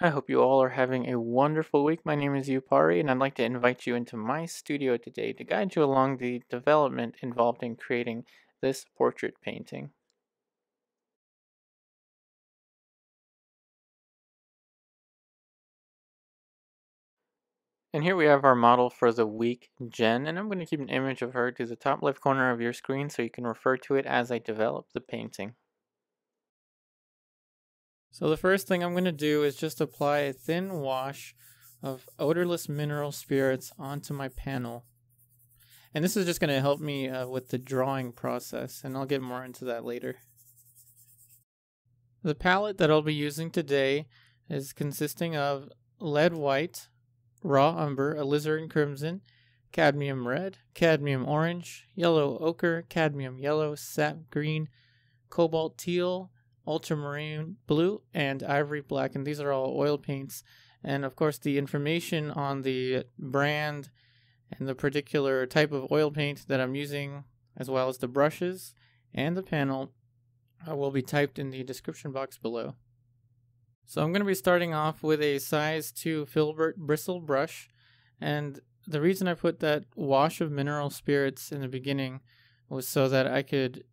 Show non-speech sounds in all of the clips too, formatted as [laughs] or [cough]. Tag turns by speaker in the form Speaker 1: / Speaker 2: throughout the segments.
Speaker 1: I hope you all are having a wonderful week. My name is Yupari, and I'd like to invite you into my studio today to guide you along the development involved in creating this portrait painting. And here we have our model for the week, Jen, and I'm going to keep an image of her to the top left corner of your screen so you can refer to it as I develop the painting. So the first thing I'm going to do is just apply a thin wash of odorless mineral spirits onto my panel. And this is just going to help me uh, with the drawing process, and I'll get more into that later. The palette that I'll be using today is consisting of lead white, raw umber, alizarin crimson, cadmium red, cadmium orange, yellow ochre, cadmium yellow, sap green, cobalt teal, ultramarine blue, and ivory black. And these are all oil paints. And of course, the information on the brand and the particular type of oil paint that I'm using, as well as the brushes and the panel, uh, will be typed in the description box below. So I'm going to be starting off with a size 2 filbert bristle brush. And the reason I put that wash of mineral spirits in the beginning was so that I could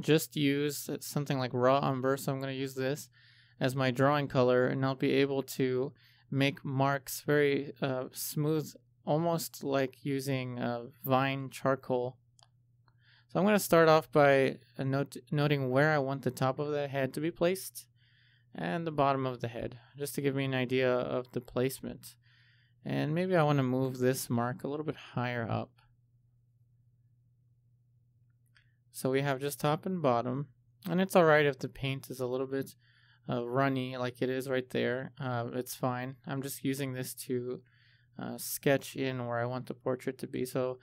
Speaker 1: just use something like raw umber, so I'm going to use this as my drawing color, and I'll be able to make marks very uh, smooth, almost like using uh, vine charcoal. So I'm going to start off by uh, note- noting where I want the top of the head to be placed and the bottom of the head, just to give me an idea of the placement. And maybe I want to move this mark a little bit higher up. So we have just top and bottom. And it's alright if the paint is a little bit uh, runny like it is right there. Uh, it's fine. I'm just using this to uh, sketch in where I want the portrait to be. So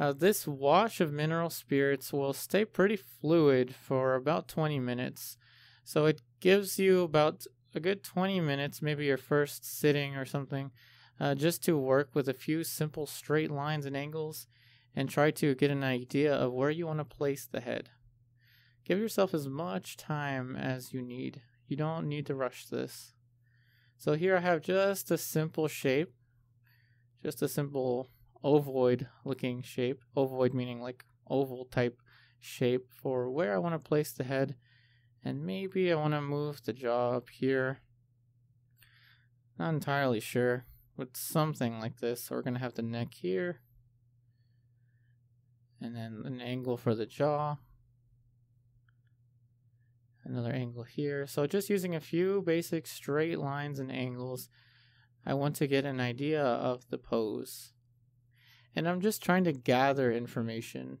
Speaker 1: uh, this wash of mineral spirits will stay pretty fluid for about 20 minutes. So it gives you about a good 20 minutes, maybe your first sitting or something, uh, just to work with a few simple straight lines and angles and try to get an idea of where you want to place the head. Give yourself as much time as you need. You don't need to rush this. So here I have just a simple shape, just a simple ovoid looking shape. Ovoid meaning like oval type shape for where I want to place the head. And maybe I want to move the jaw up here. Not entirely sure. With something like this. So we're going to have the neck here and then an angle for the jaw. Another angle here. So just using a few basic straight lines and angles I want to get an idea of the pose. And I'm just trying to gather information.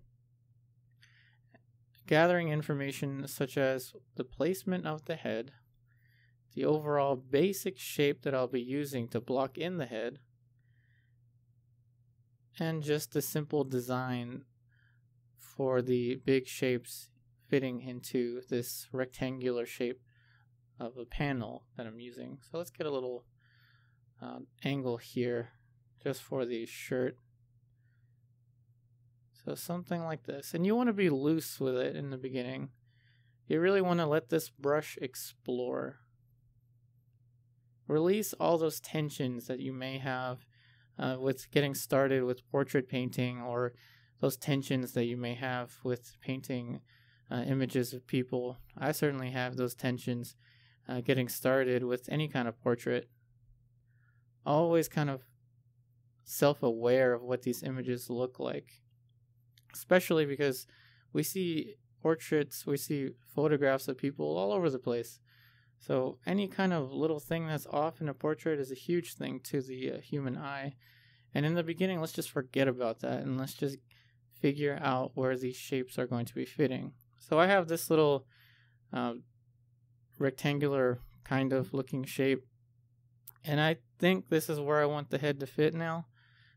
Speaker 1: Gathering information such as the placement of the head the overall basic shape that I'll be using to block in the head and just the simple design for the big shapes fitting into this rectangular shape of a panel that I'm using. So let's get a little uh, angle here just for the shirt. So something like this. And you want to be loose with it in the beginning. You really want to let this brush explore. Release all those tensions that you may have uh, with getting started with portrait painting or those tensions that you may have with painting uh, images of people. I certainly have those tensions uh, getting started with any kind of portrait. Always kind of self aware of what these images look like, especially because we see portraits, we see photographs of people all over the place. So, any kind of little thing that's off in a portrait is a huge thing to the uh, human eye. And in the beginning, let's just forget about that and let's just figure out where these shapes are going to be fitting. So I have this little uh, rectangular kind of looking shape, and I think this is where I want the head to fit now.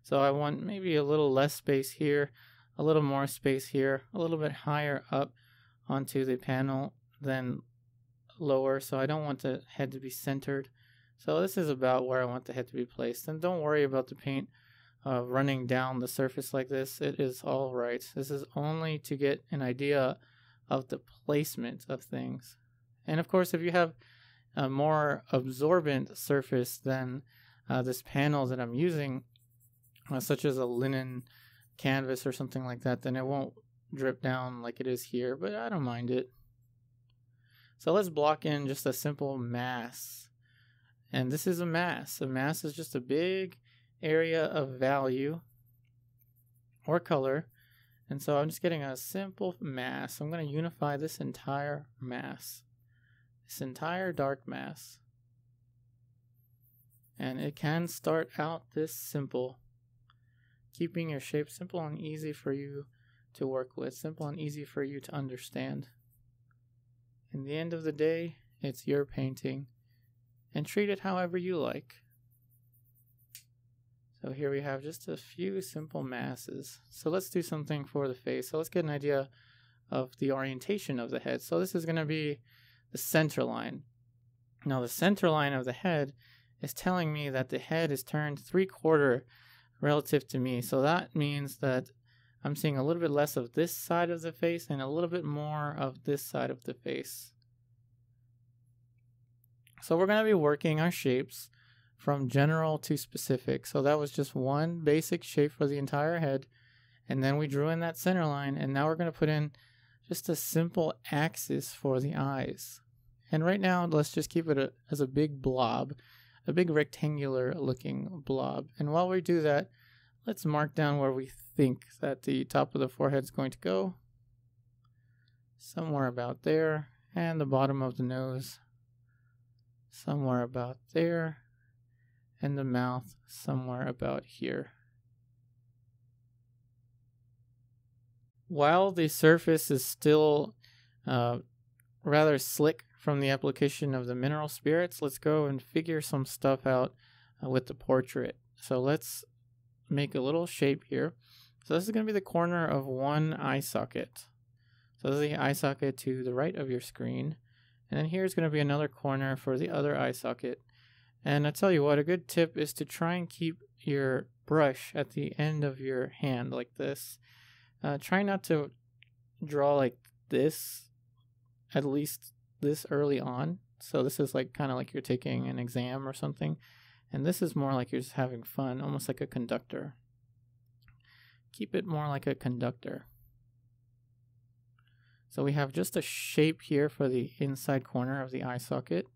Speaker 1: So I want maybe a little less space here, a little more space here, a little bit higher up onto the panel than lower. So I don't want the head to be centered. So this is about where I want the head to be placed. And don't worry about the paint uh, running down the surface like this, it is all right. This is only to get an idea of the placement of things. And of course, if you have a more absorbent surface than uh, this panel that I'm using, uh, such as a linen canvas or something like that, then it won't drip down like it is here, but I don't mind it. So let's block in just a simple mass. And this is a mass. A mass is just a big area of value or color. And so I'm just getting a simple mass. I'm going to unify this entire mass. This entire dark mass. And it can start out this simple. Keeping your shape simple and easy for you to work with. Simple and easy for you to understand. In the end of the day, it's your painting. And treat it however you like. So here we have just a few simple masses. So let's do something for the face. So let's get an idea of the orientation of the head. So this is going to be the center line. Now the center line of the head is telling me that the head is turned three quarter relative to me. So that means that I'm seeing a little bit less of this side of the face and a little bit more of this side of the face. So we're going to be working our shapes from general to specific. So that was just one basic shape for the entire head. And then we drew in that center line. And now we're going to put in just a simple axis for the eyes. And right now, let's just keep it a, as a big blob, a big rectangular looking blob. And while we do that, let's mark down where we think that the top of the forehead is going to go. Somewhere about there. And the bottom of the nose, somewhere about there and the mouth somewhere about here. While the surface is still uh, rather slick from the application of the mineral spirits, let's go and figure some stuff out uh, with the portrait. So let's make a little shape here. So this is going to be the corner of one eye socket. So this is the eye socket to the right of your screen. And then here's going to be another corner for the other eye socket. And I tell you what, a good tip is to try and keep your brush at the end of your hand like this. Uh, try not to draw like this, at least this early on. So this is like kind of like you're taking an exam or something. And this is more like you're just having fun, almost like a conductor. Keep it more like a conductor. So we have just a shape here for the inside corner of the eye socket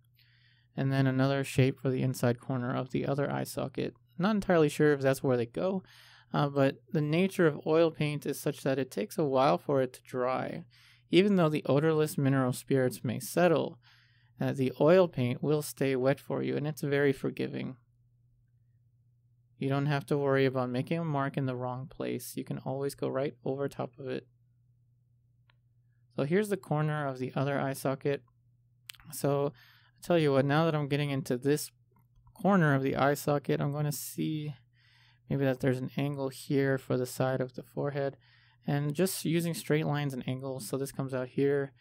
Speaker 1: and then another shape for the inside corner of the other eye socket. Not entirely sure if that's where they go, uh, but the nature of oil paint is such that it takes a while for it to dry. Even though the odorless mineral spirits may settle, uh, the oil paint will stay wet for you, and it's very forgiving. You don't have to worry about making a mark in the wrong place. You can always go right over top of it. So here's the corner of the other eye socket. So I tell you what, now that I'm getting into this corner of the eye socket, I'm going to see maybe that there's an angle here for the side of the forehead. And just using straight lines and angles, so this comes out here,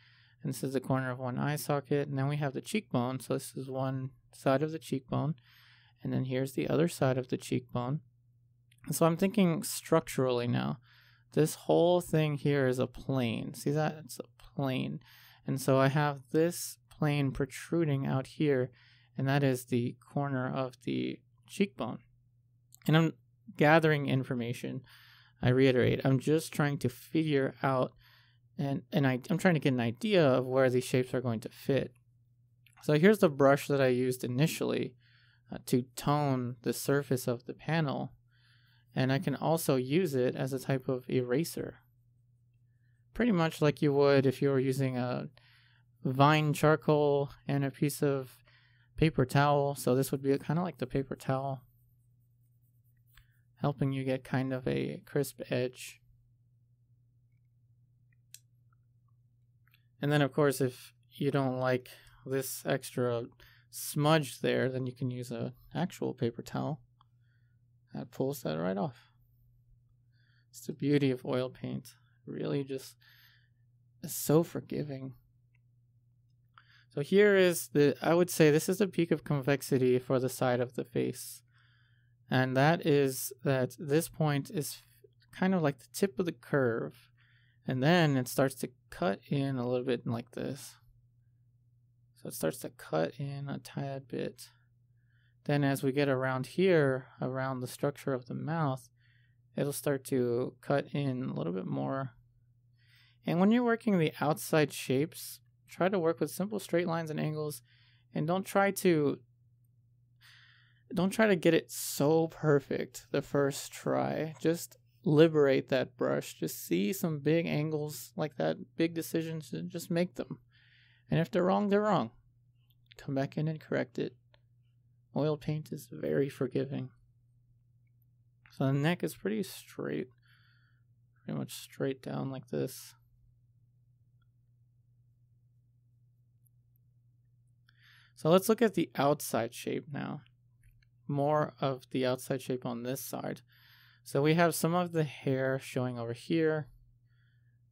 Speaker 1: and this is the corner of one eye socket. And then we have the cheekbone, so this is one side of the cheekbone. And then here's the other side of the cheekbone. And so I'm thinking structurally now. This whole thing here is a plane. See that? It's a plane. And so I have this plane protruding out here, and that is the corner of the cheekbone. And I'm gathering information. I reiterate, I'm just trying to figure out and and I, I'm trying to get an idea of where these shapes are going to fit. So here's the brush that I used initially uh, to tone the surface of the panel. And I can also use it as a type of eraser. Pretty much like you would if you were using a vine charcoal and a piece of paper towel. So this would be kind of like the paper towel, helping you get kind of a crisp edge. And then, of course, if you don't like this extra smudge there, then you can use an actual paper towel. That pulls that right off. It's the beauty of oil paint. Really just so forgiving. So here is the, I would say this is the peak of convexity for the side of the face. And that is that this point is kind of like the tip of the curve. And then it starts to cut in a little bit like this. So it starts to cut in a tad bit. Then as we get around here, around the structure of the mouth, it'll start to cut in a little bit more. And when you're working the outside shapes, try to work with simple straight lines and angles and don't try to don't try to get it so perfect the first try. Just liberate that brush. Just see some big angles like that, big decisions, and just make them. And if they're wrong, they're wrong. Come back in and correct it. Oil paint is very forgiving. So the neck is pretty straight, pretty much straight down like this. So let's look at the outside shape now. More of the outside shape on this side. So we have some of the hair showing over here,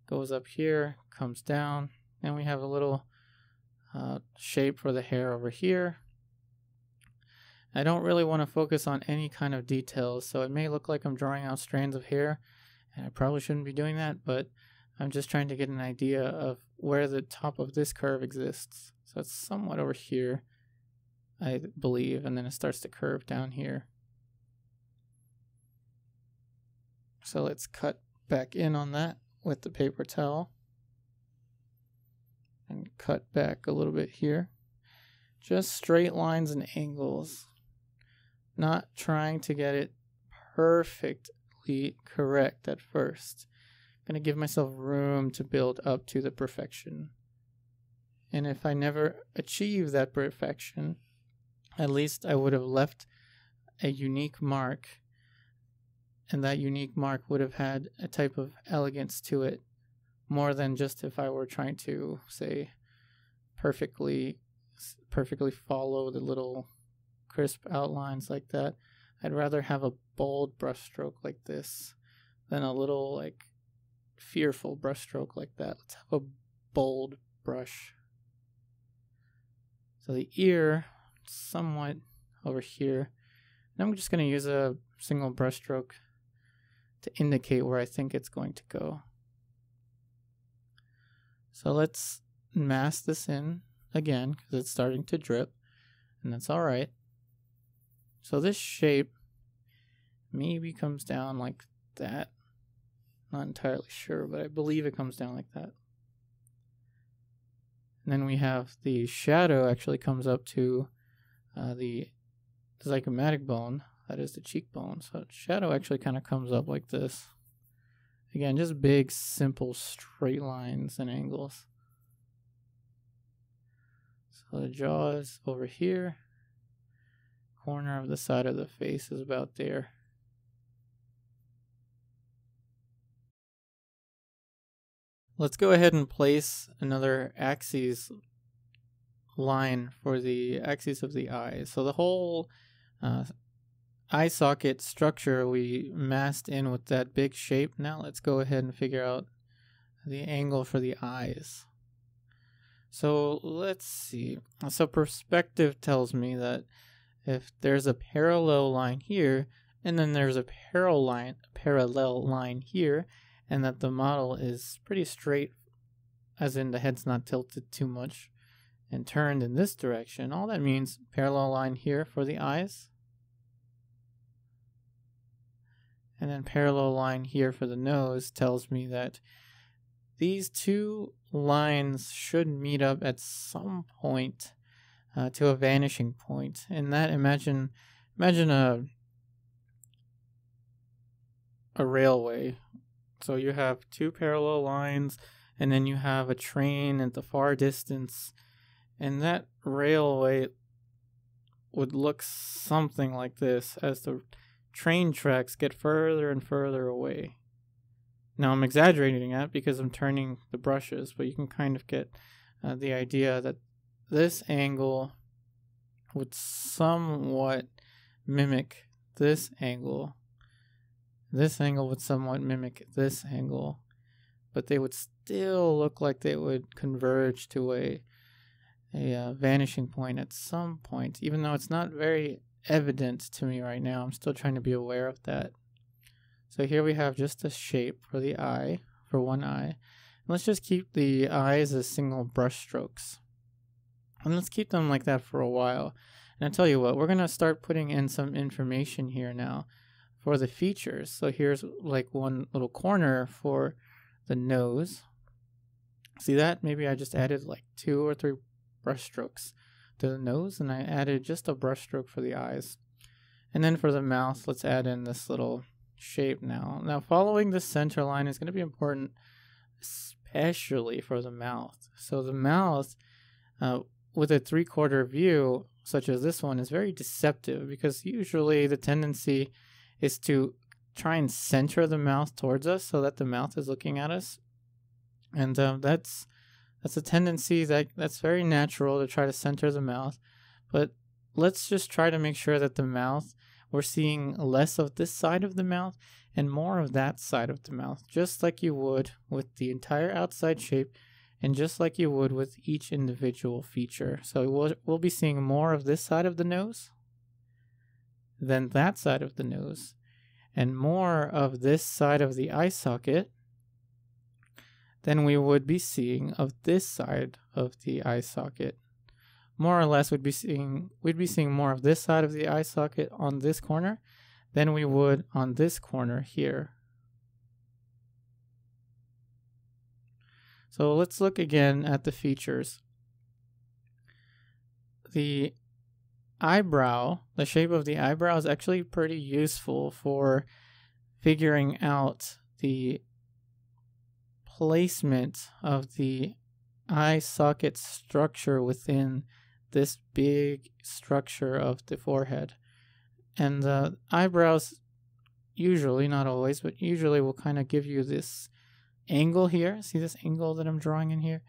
Speaker 1: goes up here, comes down, and we have a little uh, shape for the hair over here. I don't really want to focus on any kind of details, so it may look like I'm drawing out strands of hair, and I probably shouldn't be doing that, but I'm just trying to get an idea of where the top of this curve exists. So it's somewhat over here, I believe, and then it starts to curve down here. So let's cut back in on that with the paper towel. And cut back a little bit here. Just straight lines and angles. Not trying to get it perfectly correct at first. Going to give myself room to build up to the perfection. And if I never achieve that perfection, at least I would have left a unique mark and that unique mark would have had a type of elegance to it more than just if I were trying to say perfectly perfectly follow the little crisp outlines like that. I'd rather have a bold brushstroke like this than a little like fearful brushstroke like that. Let's have a bold brush. So the ear somewhat over here. And I'm just going to use a single brushstroke to indicate where I think it's going to go. So let's mask this in again because it's starting to drip and that's all right. So this shape maybe comes down like that. Not entirely sure, but I believe it comes down like that. And then we have the shadow actually comes up to uh, the zygomatic bone that is the cheekbone. So shadow actually kind of comes up like this. Again, just big, simple, straight lines and angles. So the jaw is over here. Corner of the side of the face is about there. Let's go ahead and place another axis line for the axis of the eye. So the whole uh, eye socket structure we masked in with that big shape. Now let's go ahead and figure out the angle for the eyes. So let's see. So perspective tells me that if there's a parallel line here, and then there's a parallel line, parallel line here, and that the model is pretty straight, as in the head's not tilted too much, and turned in this direction, all that means parallel line here for the eyes, and then parallel line here for the nose tells me that these two lines should meet up at some point uh, to a vanishing point. And that imagine imagine a a railway. So you have two parallel lines and then you have a train at the far distance and that railway would look something like this as the train tracks get further and further away. Now I'm exaggerating that because I'm turning the brushes, but you can kind of get uh, the idea that this angle would somewhat mimic this angle. This angle would somewhat mimic this angle, but they would still look like they would converge to a a uh, vanishing point at some point, even though it's not very evident to me right now. I'm still trying to be aware of that. So here we have just a shape for the eye, for one eye. And let's just keep the eyes as single brush strokes. And let's keep them like that for a while. And I tell you what, we're going to start putting in some information here now for the features. So here's like one little corner for the nose. See that? Maybe I just added like two or three brush strokes to the nose and I added just a brush stroke for the eyes. And then for the mouth, let's add in this little shape now. Now following the center line is going to be important, especially for the mouth. So the mouth, uh, with a three quarter view, such as this one, is very deceptive because usually the tendency is to try and center the mouth towards us so that the mouth is looking at us. And um, that's that's a tendency that that's very natural to try to center the mouth. But let's just try to make sure that the mouth we're seeing less of this side of the mouth and more of that side of the mouth, just like you would with the entire outside shape and just like you would with each individual feature. So we'll, we'll be seeing more of this side of the nose than that side of the nose, and more of this side of the eye socket than we would be seeing of this side of the eye socket. More or less, we'd be seeing we'd be seeing more of this side of the eye socket on this corner than we would on this corner here. So let's look again at the features. The eyebrow, the shape of the eyebrow is actually pretty useful for figuring out the placement of the eye socket structure within this big structure of the forehead. And the eyebrows, usually, not always, but usually will kind of give you this angle here. See this angle that I'm drawing in here?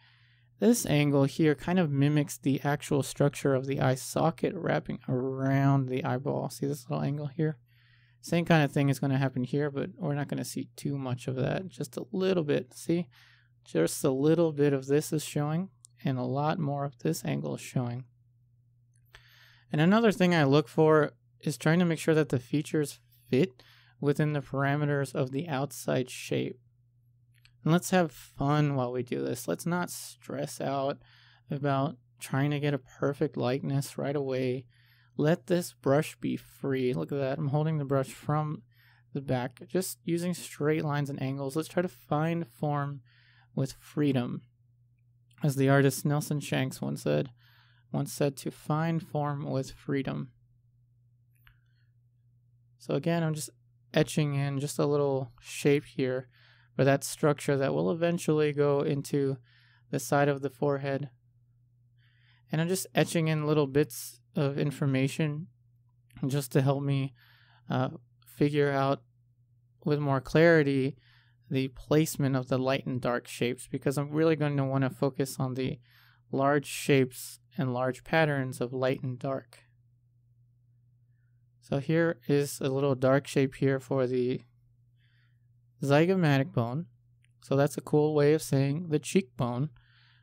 Speaker 1: This angle here kind of mimics the actual structure of the eye socket wrapping around the eyeball. See this little angle here? Same kind of thing is going to happen here, but we're not going to see too much of that. Just a little bit. See? Just a little bit of this is showing, and a lot more of this angle is showing. And another thing I look for is trying to make sure that the features fit within the parameters of the outside shape. And let's have fun while we do this. Let's not stress out about trying to get a perfect likeness right away. Let this brush be free. Look at that. I'm holding the brush from the back, just using straight lines and angles. Let's try to find form with freedom. As the artist Nelson Shanks once said, once said to find form with freedom. So again, I'm just etching in just a little shape here or that structure that will eventually go into the side of the forehead. And I'm just etching in little bits of information just to help me uh, figure out with more clarity the placement of the light and dark shapes because I'm really going to want to focus on the large shapes and large patterns of light and dark. So here is a little dark shape here for the zygomatic bone. So that's a cool way of saying the cheekbone.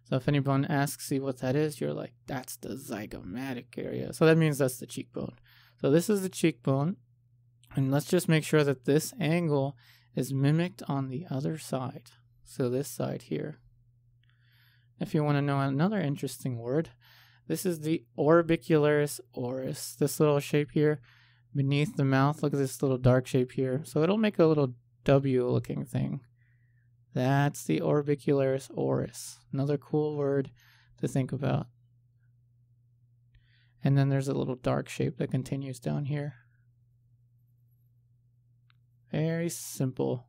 Speaker 1: So if anyone asks you what that is, you're like, that's the zygomatic area. So that means that's the cheekbone. So this is the cheekbone. And let's just make sure that this angle is mimicked on the other side. So this side here. If you want to know another interesting word, this is the orbicularis oris. This little shape here beneath the mouth. Look at this little dark shape here. So it'll make a little W looking thing. That's the orbicularis oris. Another cool word to think about. And then there's a little dark shape that continues down here. Very simple.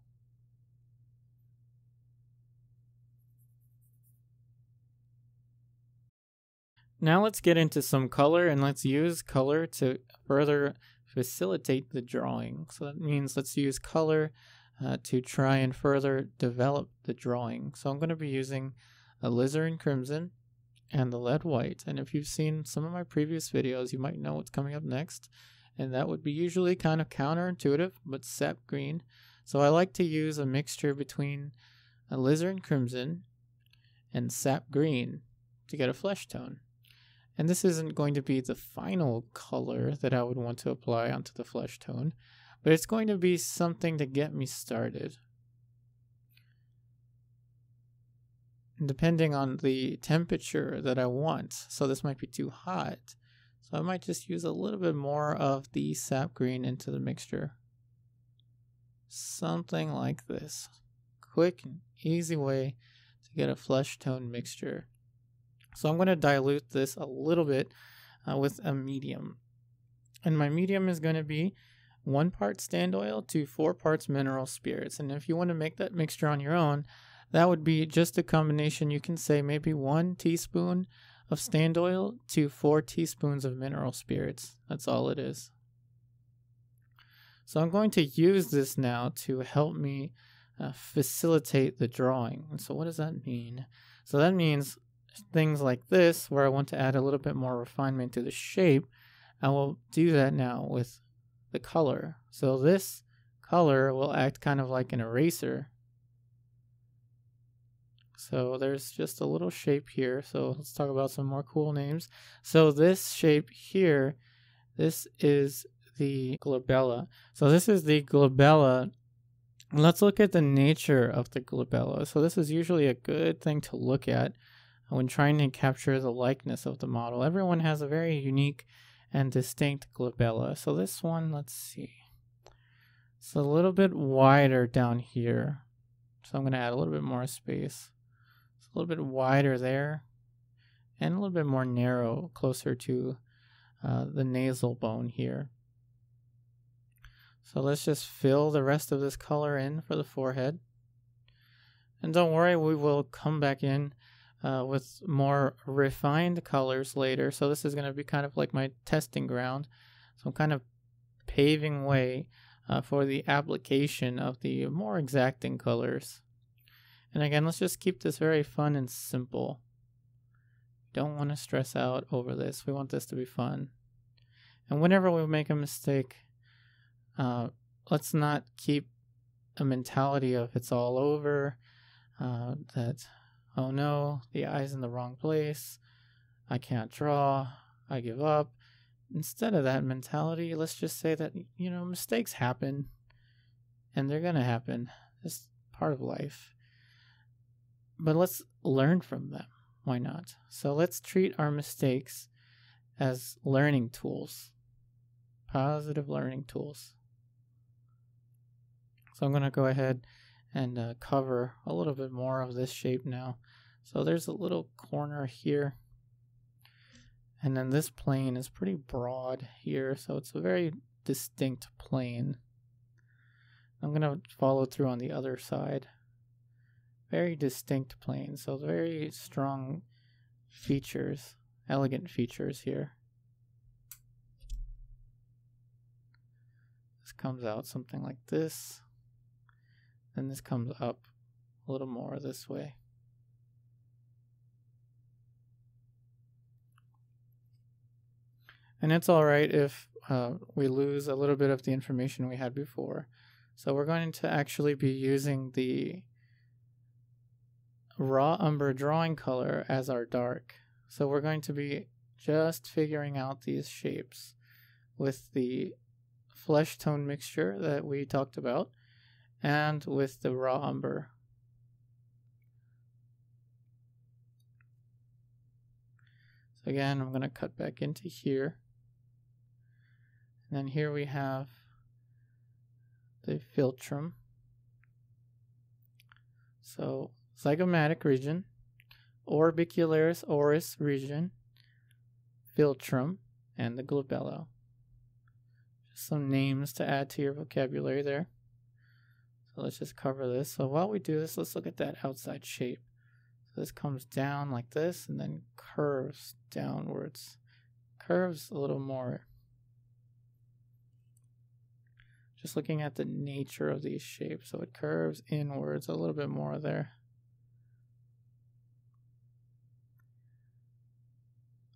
Speaker 1: Now let's get into some color and let's use color to further facilitate the drawing. So that means let's use color uh, to try and further develop the drawing. So I'm going to be using a alizarin crimson and the lead white. And if you've seen some of my previous videos, you might know what's coming up next. And that would be usually kind of counterintuitive, but sap green. So I like to use a mixture between a alizarin crimson and sap green to get a flesh tone. And this isn't going to be the final color that I would want to apply onto the flesh tone, but it's going to be something to get me started. depending on the temperature that I want. So this might be too hot. So I might just use a little bit more of the sap green into the mixture. Something like this. Quick and easy way to get a flesh tone mixture. So I'm going to dilute this a little bit uh, with a medium. And my medium is going to be one part stand oil to four parts mineral spirits. And if you want to make that mixture on your own, that would be just a combination. You can say maybe one teaspoon of stand oil to four teaspoons of mineral spirits. That's all it is. So I'm going to use this now to help me uh, facilitate the drawing. And so what does that mean? So that means things like this, where I want to add a little bit more refinement to the shape, I will do that now with the color. So this color will act kind of like an eraser. So there's just a little shape here. So let's talk about some more cool names. So this shape here, this is the glabella. So this is the glabella. Let's look at the nature of the glabella. So this is usually a good thing to look at when trying to capture the likeness of the model. Everyone has a very unique and distinct glabella. So this one, let's see. It's a little bit wider down here. So I'm going to add a little bit more space. It's a little bit wider there and a little bit more narrow closer to uh, the nasal bone here. So let's just fill the rest of this color in for the forehead. And don't worry, we will come back in uh, with more refined colors later. So this is going to be kind of like my testing ground. So I'm kind of paving way uh, for the application of the more exacting colors. And again, let's just keep this very fun and simple. Don't want to stress out over this. We want this to be fun. And whenever we make a mistake, uh, let's not keep a mentality of it's all over, uh, that oh no, the eye's in the wrong place, I can't draw, I give up. Instead of that mentality, let's just say that, you know, mistakes happen and they're going to happen. It's part of life. But let's learn from them. Why not? So let's treat our mistakes as learning tools, positive learning tools. So I'm going to go ahead and uh, cover a little bit more of this shape now. So there's a little corner here. And then this plane is pretty broad here, so it's a very distinct plane. I'm going to follow through on the other side. Very distinct plane, so very strong features, elegant features here. This comes out something like this. Then this comes up a little more this way. And it's all right if uh, we lose a little bit of the information we had before. So we're going to actually be using the raw umber drawing color as our dark. So we're going to be just figuring out these shapes with the flesh tone mixture that we talked about and with the raw umber. So again, I'm going to cut back into here. And then here we have the philtrum. So zygomatic region, orbicularis oris region, philtrum, and the glabella. Just some names to add to your vocabulary there. Let's just cover this. So while we do this, let's look at that outside shape. So this comes down like this and then curves downwards. Curves a little more. Just looking at the nature of these shapes. So it curves inwards a little bit more there.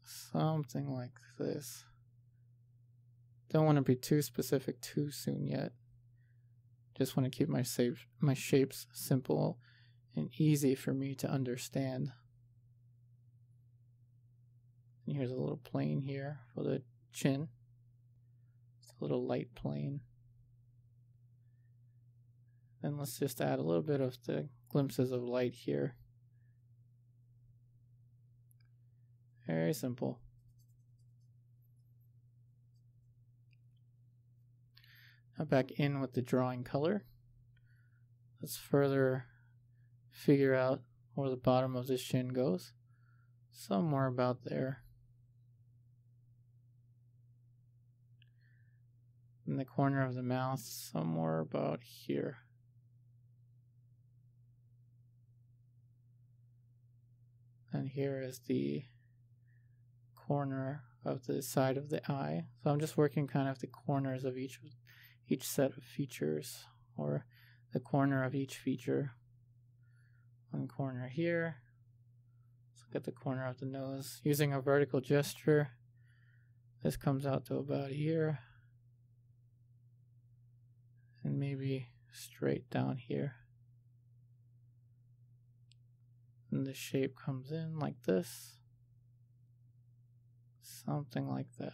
Speaker 1: Something like this. Don't want to be too specific too soon yet. Just want to keep my, safe, my shapes simple and easy for me to understand. And here's a little plane here for the chin. It's a little light plane. Then let's just add a little bit of the glimpses of light here. Very simple. Back in with the drawing color. Let's further figure out where the bottom of this chin goes. Somewhere about there. In the corner of the mouth, somewhere about here. And here is the corner of the side of the eye. So I'm just working kind of the corners of each each set of features or the corner of each feature. One corner here. Let's look at the corner of the nose. Using a vertical gesture, this comes out to about here. And maybe straight down here. And the shape comes in like this. Something like that.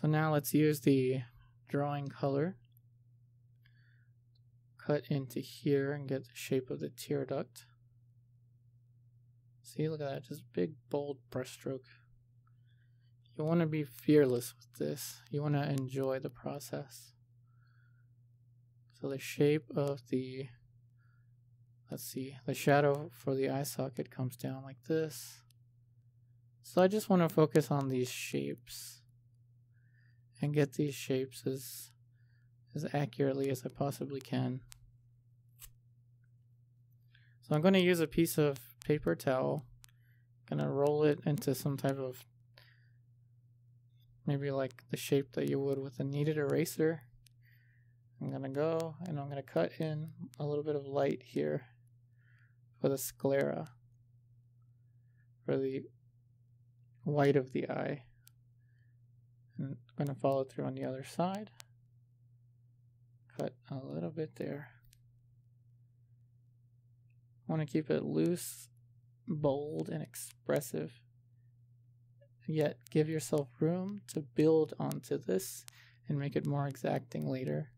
Speaker 1: So now let's use the drawing color. Cut into here and get the shape of the tear duct. See, look at that, just big bold brushstroke. You want to be fearless with this. You want to enjoy the process. So the shape of the let's see, the shadow for the eye socket comes down like this. So I just want to focus on these shapes and get these shapes as, as accurately as I possibly can. So I'm going to use a piece of paper towel, I'm going to roll it into some type of, maybe like the shape that you would with a kneaded eraser. I'm going to go and I'm going to cut in a little bit of light here for the sclera, for the white of the eye. And I'm going to follow through on the other side. Cut a little bit there. I want to keep it loose, bold, and expressive. Yet give yourself room to build onto this and make it more exacting later.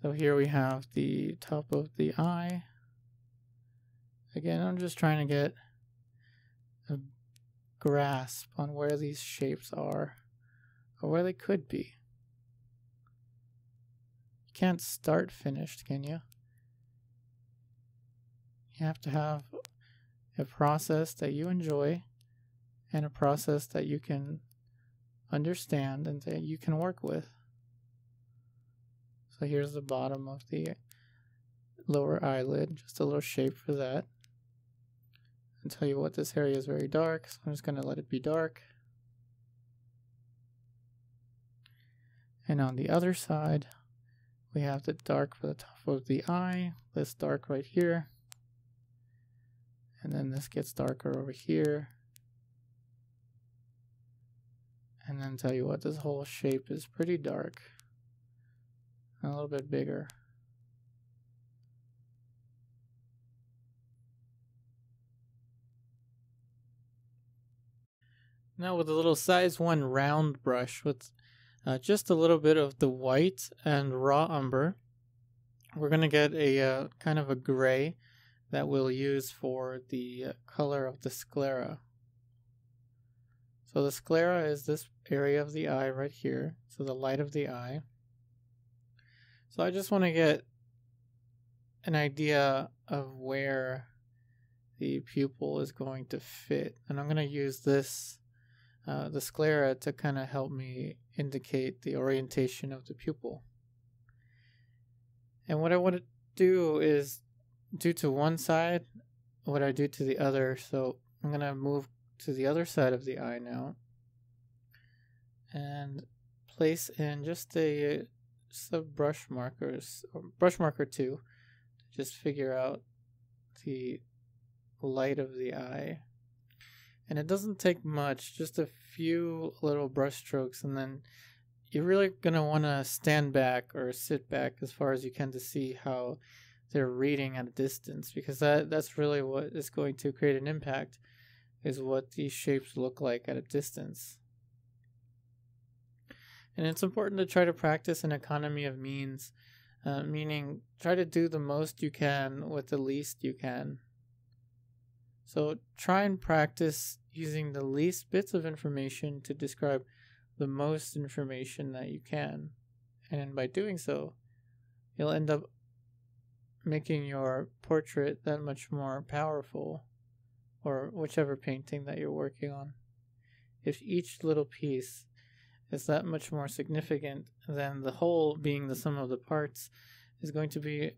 Speaker 1: So here we have the top of the eye. Again, I'm just trying to get grasp on where these shapes are or where they could be. You can't start finished, can you? You have to have a process that you enjoy and a process that you can understand and that you can work with. So here's the bottom of the lower eyelid, just a little shape for that. And tell you what, this area is very dark, so I'm just going to let it be dark. And on the other side, we have the dark for the top of the eye, this dark right here. And then this gets darker over here. And then tell you what, this whole shape is pretty dark a little bit bigger. Now with a little size 1 round brush with uh, just a little bit of the white and raw umber, we're going to get a uh, kind of a gray that we'll use for the uh, color of the sclera. So the sclera is this area of the eye right here, so the light of the eye. So I just want to get an idea of where the pupil is going to fit. And I'm going to use this, uh, the sclera, to kind of help me indicate the orientation of the pupil. And what I want to do is do to one side what I do to the other. So I'm going to move to the other side of the eye now and place in just a a brush markers, brush marker two, to just figure out the light of the eye. And it doesn't take much, just a few little brush strokes, and then you're really going to want to stand back or sit back as far as you can to see how they're reading at a distance because that that's really what is going to create an impact is what these shapes look like at a distance. And it's important to try to practice an economy of means uh, meaning try to do the most you can with the least you can. So try and practice using the least bits of information to describe the most information that you can. And by doing so, you'll end up making your portrait that much more powerful, or whichever painting that you're working on. If each little piece is that much more significant, then the whole, being the sum of the parts, is going to be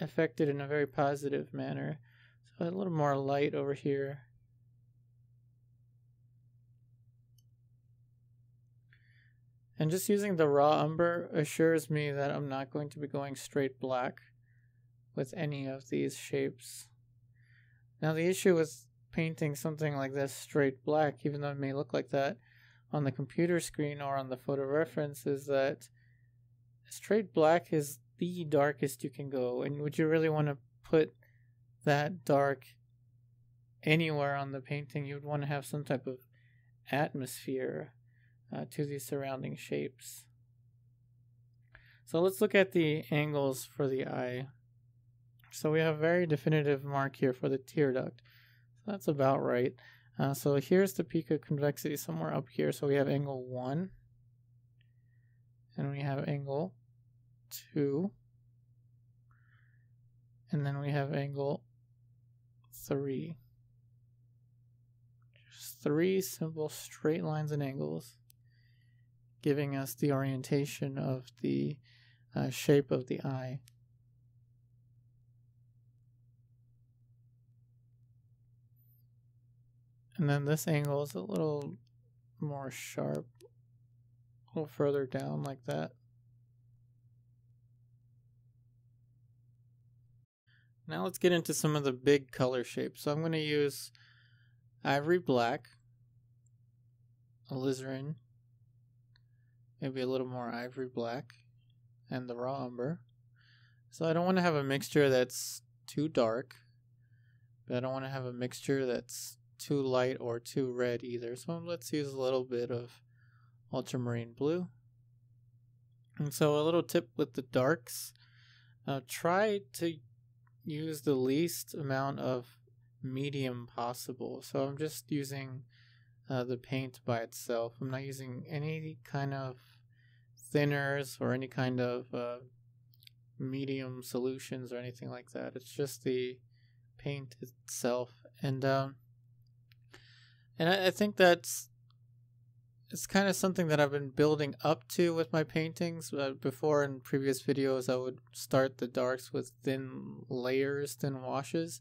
Speaker 1: affected in a very positive manner. A little more light over here. And just using the raw umber assures me that I'm not going to be going straight black with any of these shapes. Now the issue with painting something like this straight black, even though it may look like that on the computer screen or on the photo reference, is that straight black is the darkest you can go. And would you really want to put that dark anywhere on the painting? You would want to have some type of atmosphere uh, to these surrounding shapes. So let's look at the angles for the eye. So we have a very definitive mark here for the tear duct. So that's about right. Uh, so here's the peak of convexity somewhere up here. So we have angle 1. And we have angle 2. And then we have angle 3. Just three simple straight lines and angles giving us the orientation of the uh, shape of the eye. And then this angle is a little more sharp, a little further down like that. Now let's get into some of the big color shapes. So I'm going to use ivory black, alizarin, maybe a little more ivory black, and the raw umber. So I don't want to have a mixture that's too dark, but I don't want to have a mixture that's too light or too red either. So let's use a little bit of ultramarine blue. And so a little tip with the darks, uh, try to use the least amount of medium possible. So I'm just using uh, the paint by itself. I'm not using any kind of thinners or any kind of uh, medium solutions or anything like that. It's just the paint itself. And um, and I, I think that's it's kind of something that I've been building up to with my paintings. Uh, before in previous videos, I would start the darks with thin layers, thin washes.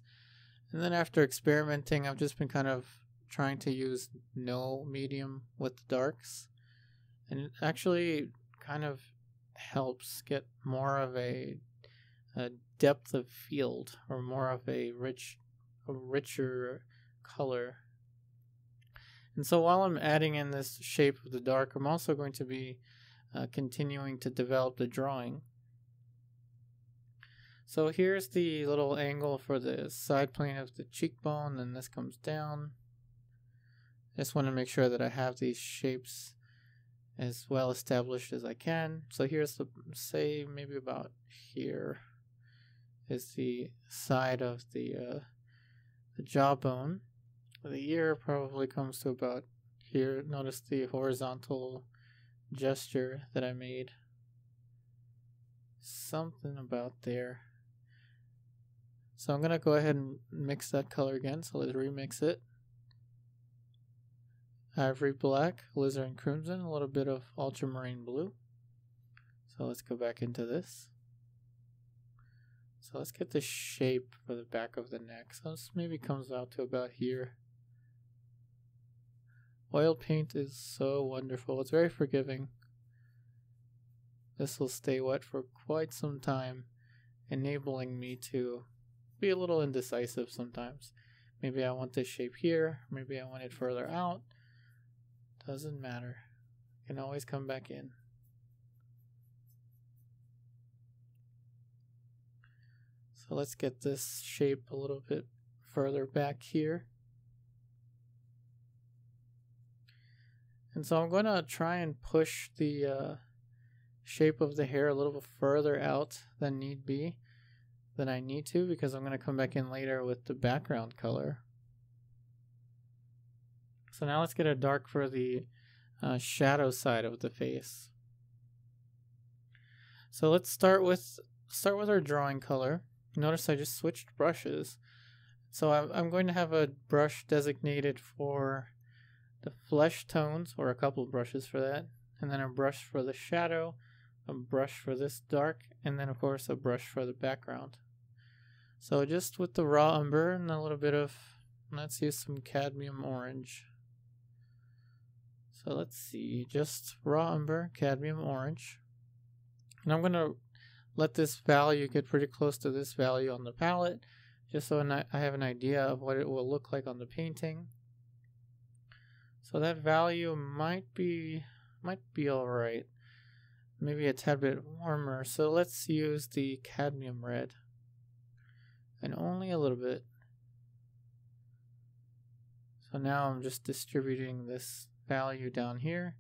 Speaker 1: And then after experimenting, I've just been kind of trying to use no medium with the darks. And it actually kind of helps get more of a, a depth of field or more of a rich, a richer color and so while I'm adding in this shape of the dark, I'm also going to be uh, continuing to develop the drawing. So here's the little angle for the side plane of the cheekbone, and this comes down. I just want to make sure that I have these shapes as well established as I can. So here's the, say, maybe about here is the side of the, uh, the jawbone. The ear probably comes to about here. Notice the horizontal gesture that I made. Something about there. So I'm going to go ahead and mix that color again. So let's remix it. Ivory black, alizarin crimson, a little bit of ultramarine blue. So let's go back into this. So let's get the shape for the back of the neck. So this maybe comes out to about here. Oil paint is so wonderful. It's very forgiving. This will stay wet for quite some time, enabling me to be a little indecisive sometimes. Maybe I want this shape here, maybe I want it further out. Doesn't matter. Can always come back in. So let's get this shape a little bit further back here. And so I'm going to try and push the uh, shape of the hair a little bit further out than need be, than I need to, because I'm going to come back in later with the background color. So now let's get a dark for the uh, shadow side of the face. So let's start with start with our drawing color. Notice I just switched brushes. So I'm, I'm going to have a brush designated for the flesh tones, or a couple brushes for that, and then a brush for the shadow, a brush for this dark, and then of course a brush for the background. So just with the raw umber and a little bit of, let's use some cadmium orange. So let's see, just raw umber, cadmium orange. And I'm going to let this value get pretty close to this value on the palette, just so I have an idea of what it will look like on the painting. So that value might be might be alright. Maybe a tad bit warmer. So let's use the cadmium red. And only a little bit. So now I'm just distributing this value down here.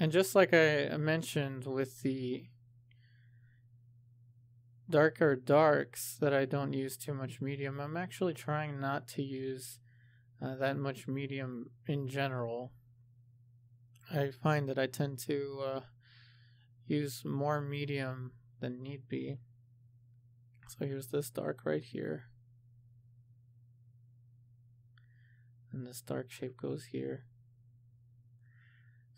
Speaker 1: And just like I mentioned with the darker darks that I don't use too much medium, I'm actually trying not to use uh, that much medium in general. I find that I tend to uh, use more medium than need be. So here's this dark right here. And this dark shape goes here.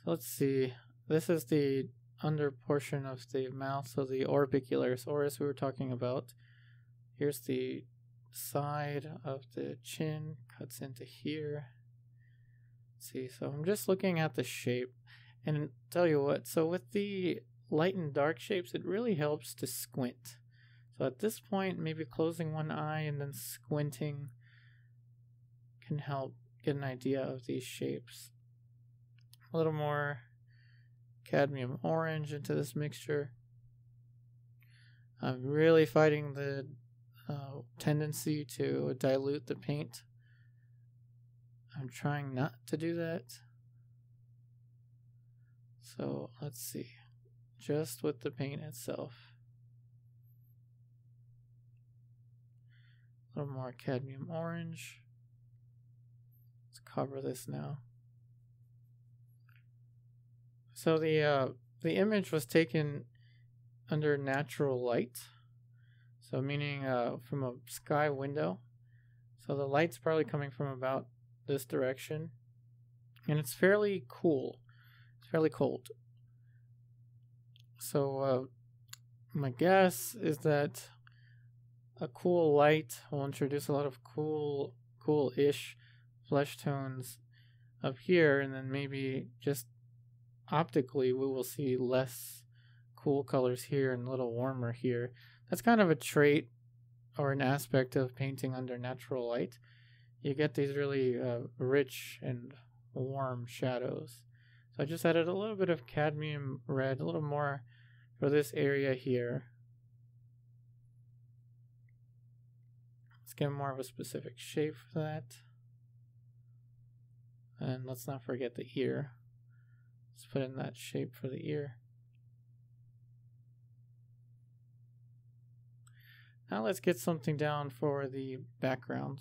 Speaker 1: So let's see. This is the under portion of the mouth, so the orbicularis oris we were talking about. Here's the side of the chin, cuts into here. See, so I'm just looking at the shape. And tell you what, so with the light and dark shapes, it really helps to squint. So at this point, maybe closing one eye and then squinting can help get an idea of these shapes. A little more cadmium orange into this mixture. I'm really fighting the uh, tendency to dilute the paint. I'm trying not to do that. So let's see, just with the paint itself. A little more cadmium orange. Let's cover this now. So the uh, the image was taken under natural light, so meaning uh, from a sky window. So the light's probably coming from about this direction, and it's fairly cool. It's fairly cold. So uh, my guess is that a cool light will introduce a lot of cool, cool-ish flesh tones up here, and then maybe just optically we will see less cool colors here and a little warmer here. That's kind of a trait or an aspect of painting under natural light. You get these really uh, rich and warm shadows. So I just added a little bit of cadmium red, a little more for this area here. Let's get more of a specific shape for that. And let's not forget the ear. Let's put in that shape for the ear. Now let's get something down for the background.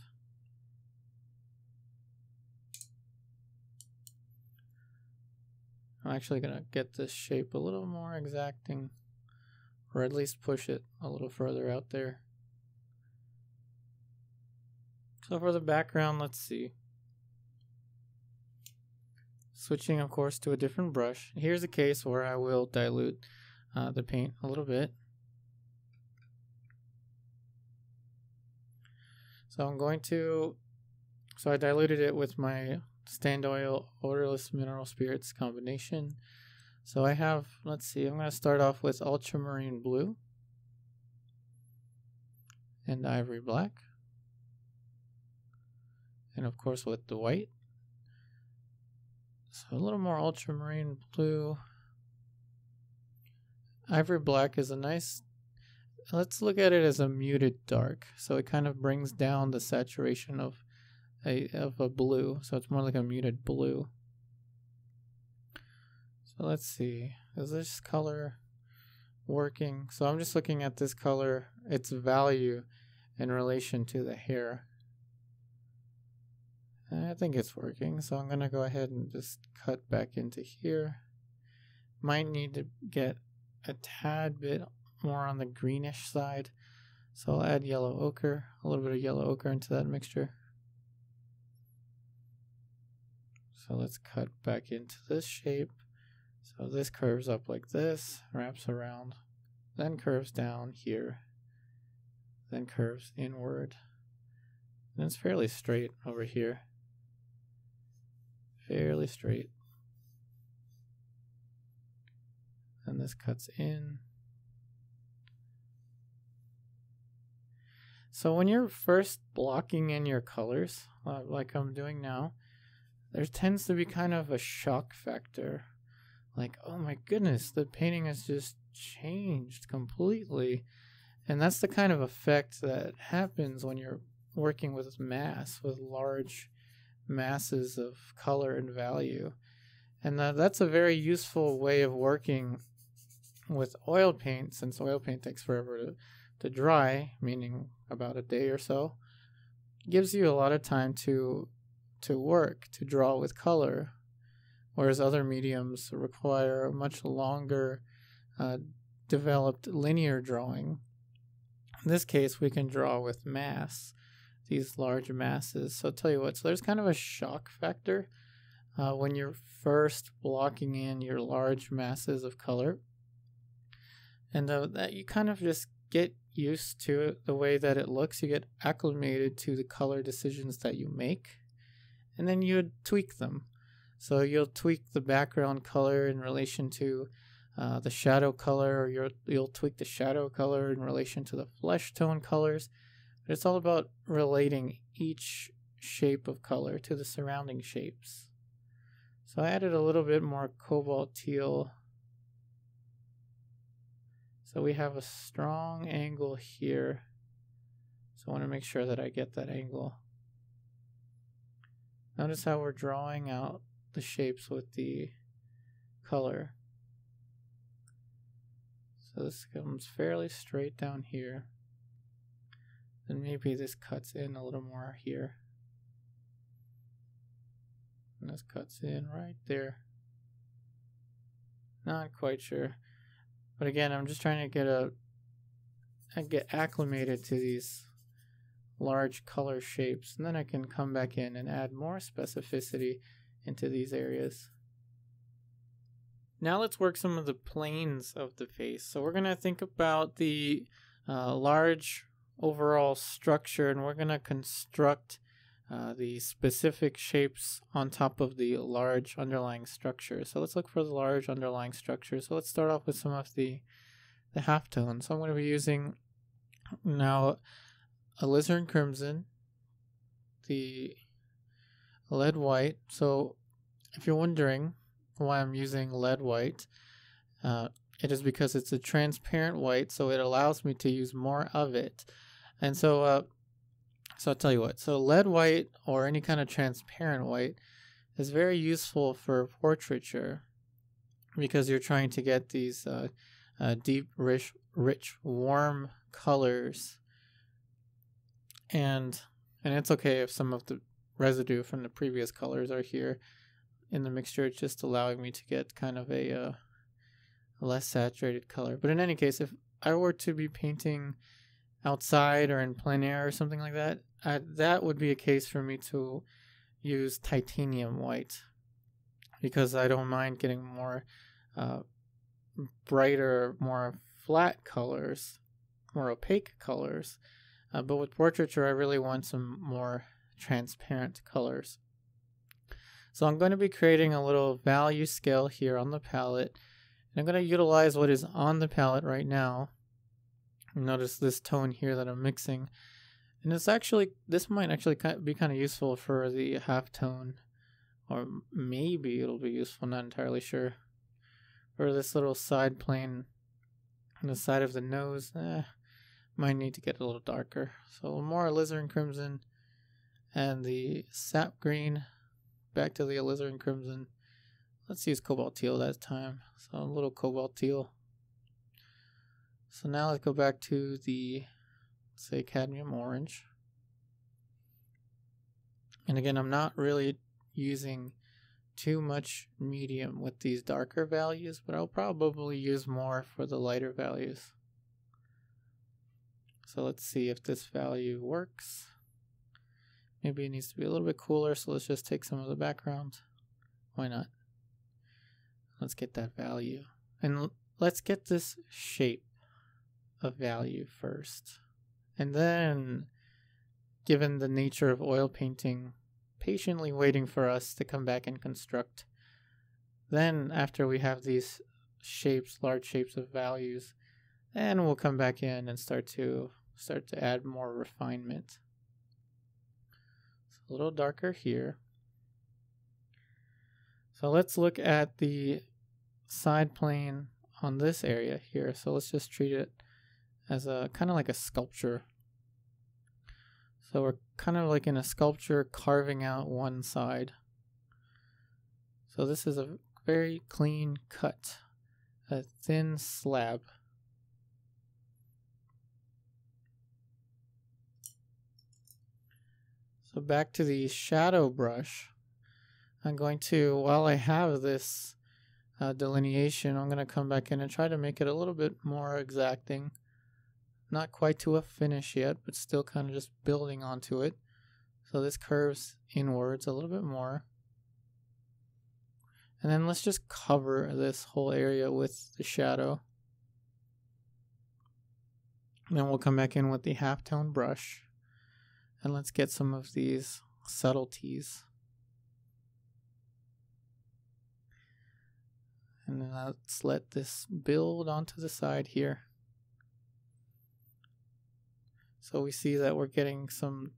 Speaker 1: I'm actually going to get this shape a little more exacting, or at least push it a little further out there. So for the background, let's see. Switching, of course, to a different brush. Here's a case where I will dilute uh, the paint a little bit. So I'm going to, so I diluted it with my stand oil Odorless Mineral Spirits combination. So I have, let's see, I'm going to start off with Ultramarine Blue and Ivory Black. And of course with the white. So a little more ultramarine blue. Ivory black is a nice, let's look at it as a muted dark. So it kind of brings down the saturation of a, of a blue. So it's more like a muted blue. So let's see. Is this color working? So I'm just looking at this color, its value in relation to the hair. I think it's working, so I'm going to go ahead and just cut back into here. Might need to get a tad bit more on the greenish side. So I'll add yellow ochre, a little bit of yellow ochre into that mixture. So let's cut back into this shape. So this curves up like this, wraps around, then curves down here, then curves inward. And it's fairly straight over here. Fairly straight. And this cuts in. So when you're first blocking in your colors, like I'm doing now, there tends to be kind of a shock factor. Like, oh my goodness, the painting has just changed completely. And that's the kind of effect that happens when you're working with mass, with large masses of color and value. And uh, that's a very useful way of working with oil paint, since oil paint takes forever to, to dry, meaning about a day or so. gives you a lot of time to to work to draw with color, whereas other mediums require much longer uh, developed linear drawing. In this case, we can draw with mass, these large masses. So I'll tell you what, so there's kind of a shock factor uh, when you're first blocking in your large masses of color. And that you kind of just get used to it, the way that it looks. You get acclimated to the color decisions that you make and then you tweak them. So you'll tweak the background color in relation to uh, the shadow color, or you'll, you'll tweak the shadow color in relation to the flesh tone colors. It's all about relating each shape of color to the surrounding shapes. So I added a little bit more cobalt teal. So we have a strong angle here. So I want to make sure that I get that angle. Notice how we're drawing out the shapes with the color. So this comes fairly straight down here. Then maybe this cuts in a little more here. And this cuts in right there. Not quite sure. But again, I'm just trying to get a get acclimated to these large color shapes. And then I can come back in and add more specificity into these areas. Now let's work some of the planes of the face. So we're going to think about the uh, large overall structure and we're going to construct uh, the specific shapes on top of the large underlying structure. So let's look for the large underlying structure. So let's start off with some of the, the half halftones. So I'm going to be using now a alizarin crimson, the lead white. So, if you're wondering why I'm using lead white, uh, it is because it's a transparent white, so it allows me to use more of it. And so, uh, so I'll tell you what. So, lead white or any kind of transparent white is very useful for portraiture because you're trying to get these uh, uh, deep, rich, rich, warm colors and and it's okay if some of the residue from the previous colors are here in the mixture. It's just allowing me to get kind of a, uh, a less saturated color. But in any case, if I were to be painting outside or in plein air or something like that, I, that would be a case for me to use titanium white because I don't mind getting more uh, brighter, more flat colors, more opaque colors uh, but with portraiture, I really want some more transparent colors. So I'm going to be creating a little value scale here on the palette. And I'm going to utilize what is on the palette right now. Notice this tone here that I'm mixing. And it's actually, this might actually be kind of useful for the half tone. Or maybe it'll be useful, not entirely sure. For this little side plane on the side of the nose. Eh, might need to get a little darker. So more alizarin crimson and the sap green back to the alizarin crimson. Let's use cobalt teal that time. So a little cobalt teal. So now let's go back to the, say, cadmium orange. And again, I'm not really using too much medium with these darker values, but I'll probably use more for the lighter values. So let's see if this value works. Maybe it needs to be a little bit cooler, so let's just take some of the background. Why not? Let's get that value. And let's get this shape of value first. And then, given the nature of oil painting, patiently waiting for us to come back and construct. Then, after we have these shapes, large shapes of values, then we'll come back in and start to start to add more refinement. It's a little darker here. So let's look at the side plane on this area here. So let's just treat it as a kind of like a sculpture. So we're kind of like in a sculpture carving out one side. So this is a very clean cut, a thin slab. So back to the shadow brush. I'm going to, while I have this uh, delineation, I'm going to come back in and try to make it a little bit more exacting. Not quite to a finish yet, but still kind of just building onto it. So this curves inwards a little bit more. And then let's just cover this whole area with the shadow. And then we'll come back in with the halftone brush. And let's get some of these subtleties. And then let's let this build onto the side here. So we see that we're getting some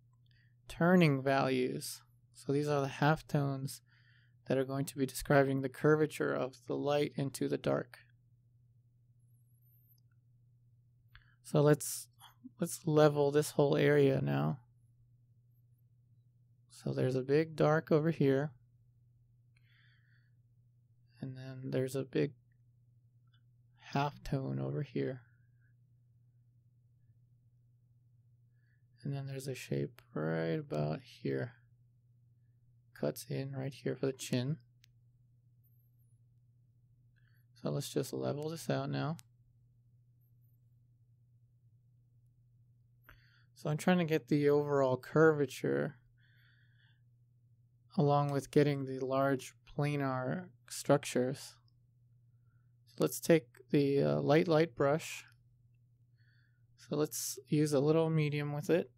Speaker 1: turning values. So these are the halftones that are going to be describing the curvature of the light into the dark. So let's let's level this whole area now. So there's a big dark over here. And then there's a big half tone over here. And then there's a shape right about here. Cuts in right here for the chin. So let's just level this out now. So I'm trying to get the overall curvature along with getting the large planar structures. So let's take the uh, light light brush. So let's use a little medium with it.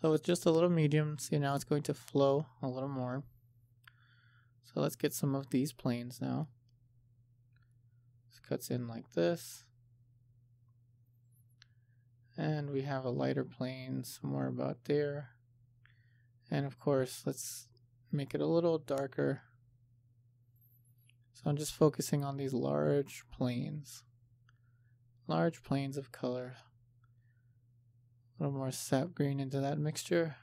Speaker 1: So with just a little medium, see now it's going to flow a little more. So let's get some of these planes now. This cuts in like this. And we have a lighter plane somewhere about there. And of course, let's make it a little darker. So I'm just focusing on these large planes. Large planes of color. A little more sap green into that mixture.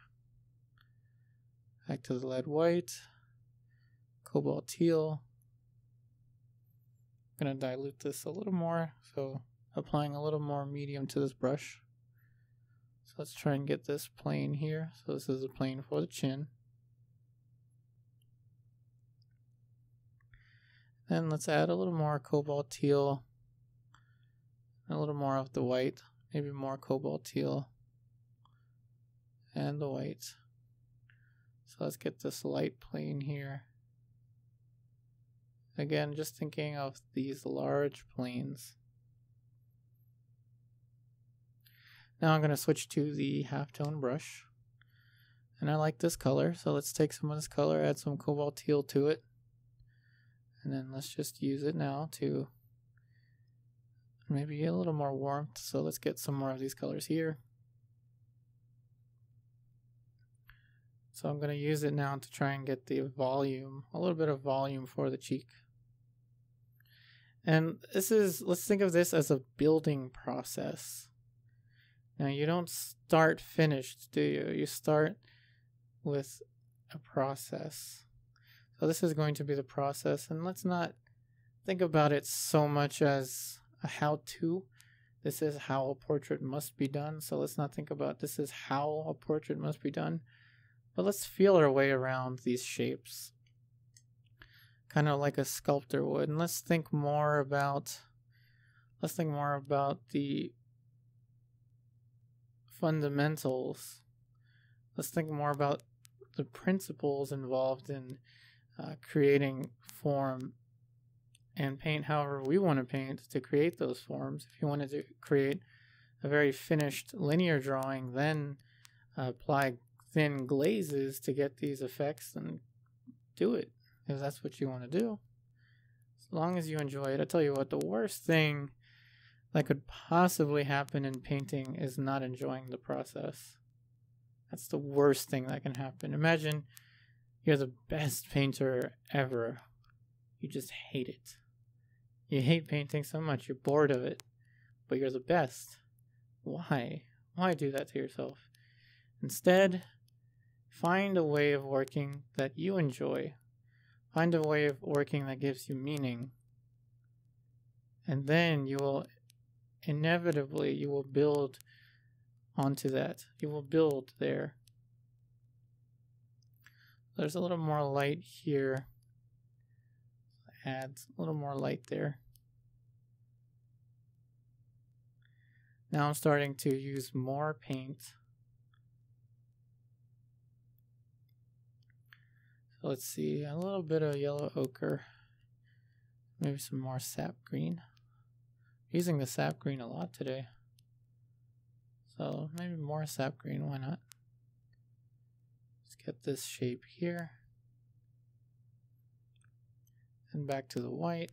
Speaker 1: Back to the lead white. Cobalt teal. I'm going to dilute this a little more. So applying a little more medium to this brush. So let's try and get this plane here. So this is a plane for the chin. Then let's add a little more cobalt teal. A little more of the white. Maybe more cobalt teal. And the white. So let's get this light plane here. Again, just thinking of these large planes. Now I'm going to switch to the halftone brush. And I like this color, so let's take some of this color, add some cobalt teal to it. And then let's just use it now to maybe get a little more warmth. So let's get some more of these colors here. So I'm going to use it now to try and get the volume, a little bit of volume for the cheek. And this is, let's think of this as a building process. Now you don't start finished, do you? You start with a process. So this is going to be the process, and let's not think about it so much as a how-to. This is how a portrait must be done. So let's not think about this is how a portrait must be done, but let's feel our way around these shapes, kind of like a sculptor would. And let's think more about let's think more about the fundamentals. Let's think more about the principles involved in uh, creating form and paint however we want to paint to create those forms. If you wanted to create a very finished linear drawing, then apply thin glazes to get these effects and do it if that's what you want to do. As long as you enjoy it. I tell you what, the worst thing that could possibly happen in painting is not enjoying the process. That's the worst thing that can happen. Imagine you're the best [laughs] painter ever. You just hate it. You hate painting so much, you're bored of it, but you're the best. Why? Why do that to yourself? Instead, find a way of working that you enjoy. Find a way of working that gives you meaning. And then you will inevitably you will build onto that. You will build there. There's a little more light here. Add a little more light there. Now I'm starting to use more paint. So let's see, a little bit of yellow ochre. Maybe some more sap green. Using the sap green a lot today. So maybe more sap green, why not? Let's get this shape here. And back to the white.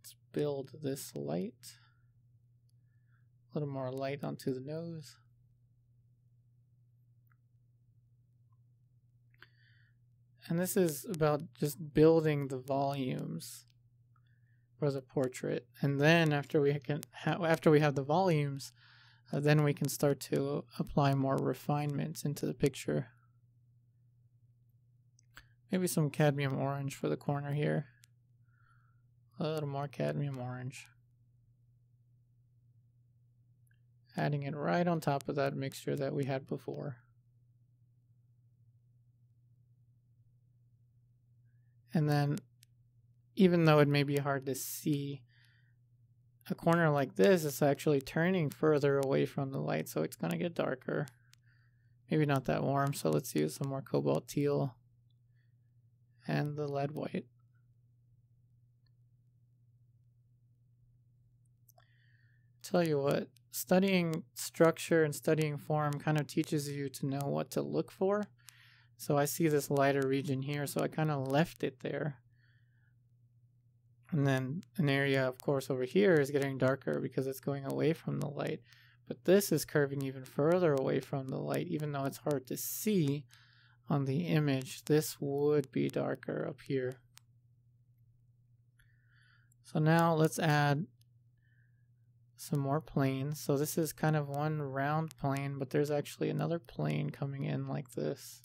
Speaker 1: Let's build this light. A little more light onto the nose. And this is about just building the volumes for the portrait. And then after we can after we have the volumes, uh, then we can start to apply more refinements into the picture. Maybe some cadmium orange for the corner here. A little more cadmium orange. Adding it right on top of that mixture that we had before. And then even though it may be hard to see a corner like this, it's actually turning further away from the light, so it's going to get darker. Maybe not that warm, so let's use some more cobalt teal and the lead white. Tell you what, studying structure and studying form kind of teaches you to know what to look for. So I see this lighter region here, so I kind of left it there. And then an area, of course, over here is getting darker because it's going away from the light. But this is curving even further away from the light, even though it's hard to see on the image. This would be darker up here. So now let's add some more planes. So this is kind of one round plane, but there's actually another plane coming in like this.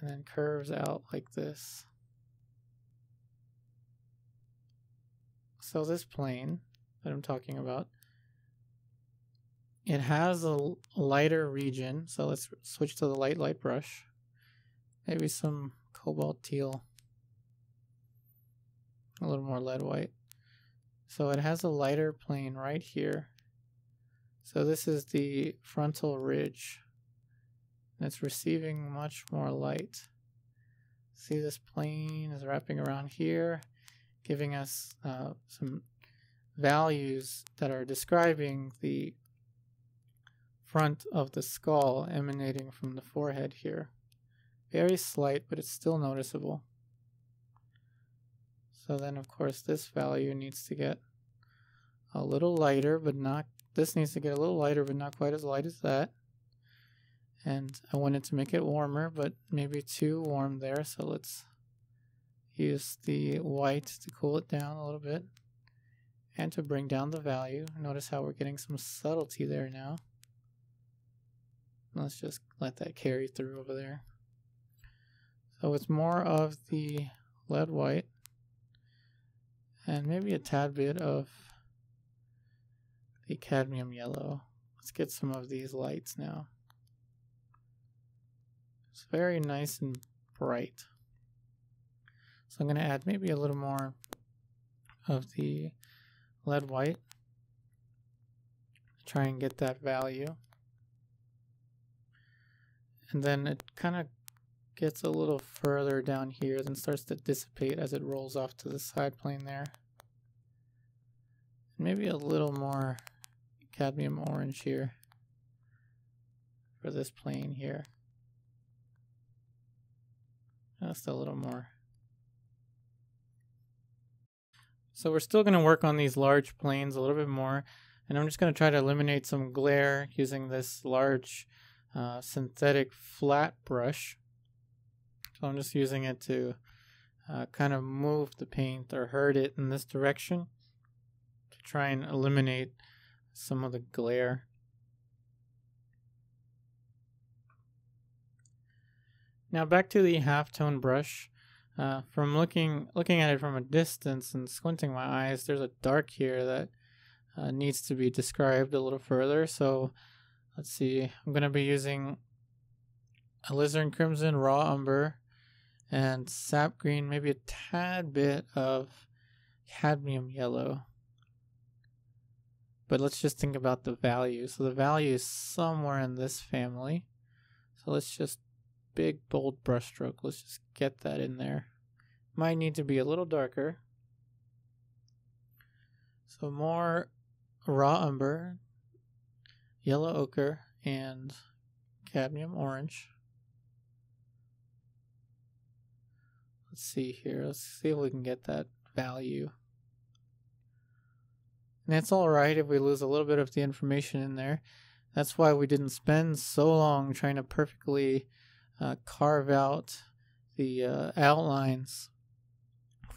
Speaker 1: And then curves out like this. So this plane that I'm talking about, it has a lighter region. So let's switch to the light light brush. Maybe some cobalt teal. A little more lead white. So it has a lighter plane right here. So this is the frontal ridge. And it's receiving much more light. See this plane is wrapping around here giving us uh, some values that are describing the front of the skull emanating from the forehead here. Very slight, but it's still noticeable. So then, of course, this value needs to get a little lighter, but not, this needs to get a little lighter, but not quite as light as that. And I wanted to make it warmer, but maybe too warm there, so let's use the white to cool it down a little bit and to bring down the value. Notice how we're getting some subtlety there now. Let's just let that carry through over there. So it's more of the lead white and maybe a tad bit of the cadmium yellow. Let's get some of these lights now. It's very nice and bright. So I'm going to add maybe a little more of the lead white. Try and get that value. And then it kind of gets a little further down here, then starts to dissipate as it rolls off to the side plane there. Maybe a little more cadmium orange here for this plane here. Just a little more. So we're still going to work on these large planes a little bit more. And I'm just going to try to eliminate some glare using this large uh, synthetic flat brush. So I'm just using it to uh, kind of move the paint or herd it in this direction to try and eliminate some of the glare. Now back to the halftone brush. Uh, from looking looking at it from a distance and squinting my eyes, there's a dark here that uh, needs to be described a little further. So let's see. I'm going to be using alizarin crimson raw umber and sap green, maybe a tad bit of cadmium yellow. But let's just think about the value. So the value is somewhere in this family. So let's just big bold brushstroke. Let's just get that in there. Might need to be a little darker. So more raw umber, yellow ochre, and cadmium orange. Let's see here. Let's see if we can get that value. And it's alright if we lose a little bit of the information in there. That's why we didn't spend so long trying to perfectly uh, carve out the uh, outlines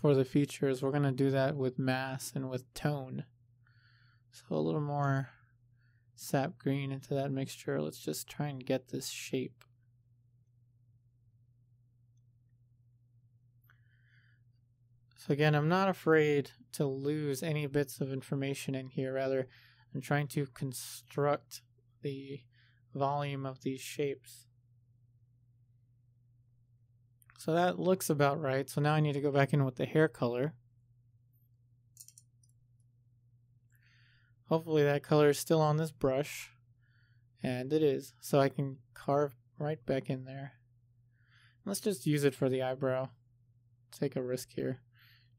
Speaker 1: for the features. We're going to do that with mass and with tone. So a little more sap green into that mixture. Let's just try and get this shape. So again, I'm not afraid to lose any bits of information in here. Rather, I'm trying to construct the volume of these shapes. So that looks about right. So now I need to go back in with the hair color. Hopefully that color is still on this brush. And it is. So I can carve right back in there. Let's just use it for the eyebrow. Take a risk here.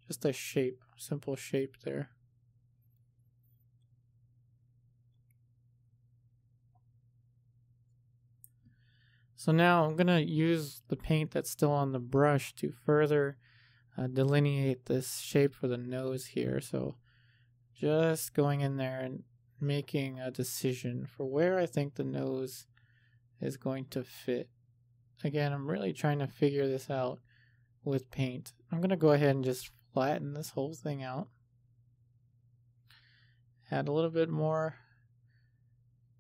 Speaker 1: Just a shape, simple shape there. So now I'm going to use the paint that's still on the brush to further uh, delineate this shape for the nose here. So just going in there and making a decision for where I think the nose is going to fit. Again, I'm really trying to figure this out with paint. I'm going to go ahead and just flatten this whole thing out. Add a little bit more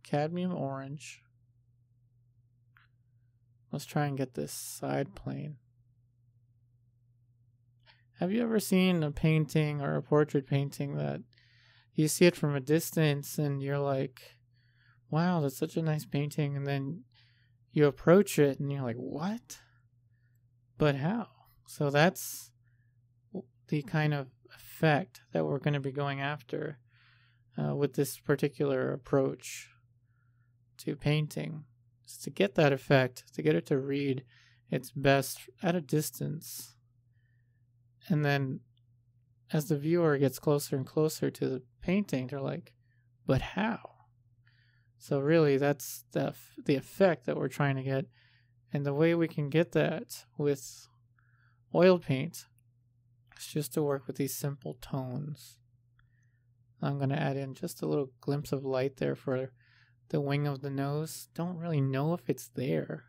Speaker 1: cadmium orange. Let's try and get this side plane. Have you ever seen a painting or a portrait painting that you see it from a distance and you're like, wow, that's such a nice painting. And then you approach it and you're like, what? But how? So that's the kind of effect that we're going to be going after uh, with this particular approach to painting. To get that effect, to get it to read its best at a distance. And then as the viewer gets closer and closer to the painting, they're like, but how? So really, that's the the effect that we're trying to get, and the way we can get that with oil paint is just to work with these simple tones. I'm going to add in just a little glimpse of light there for the wing of the nose. Don't really know if it's there.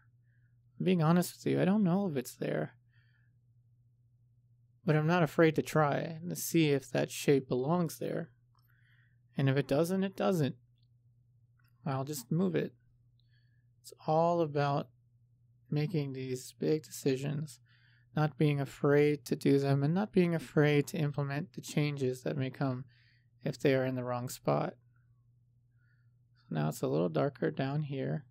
Speaker 1: I'm being honest with you, I don't know if it's there. But I'm not afraid to try and see if that shape belongs there. And if it doesn't, it doesn't. I'll just move it. It's all about making these big decisions, not being afraid to do them, and not being afraid to implement the changes that may come if they are in the wrong spot. Now it's a little darker down here.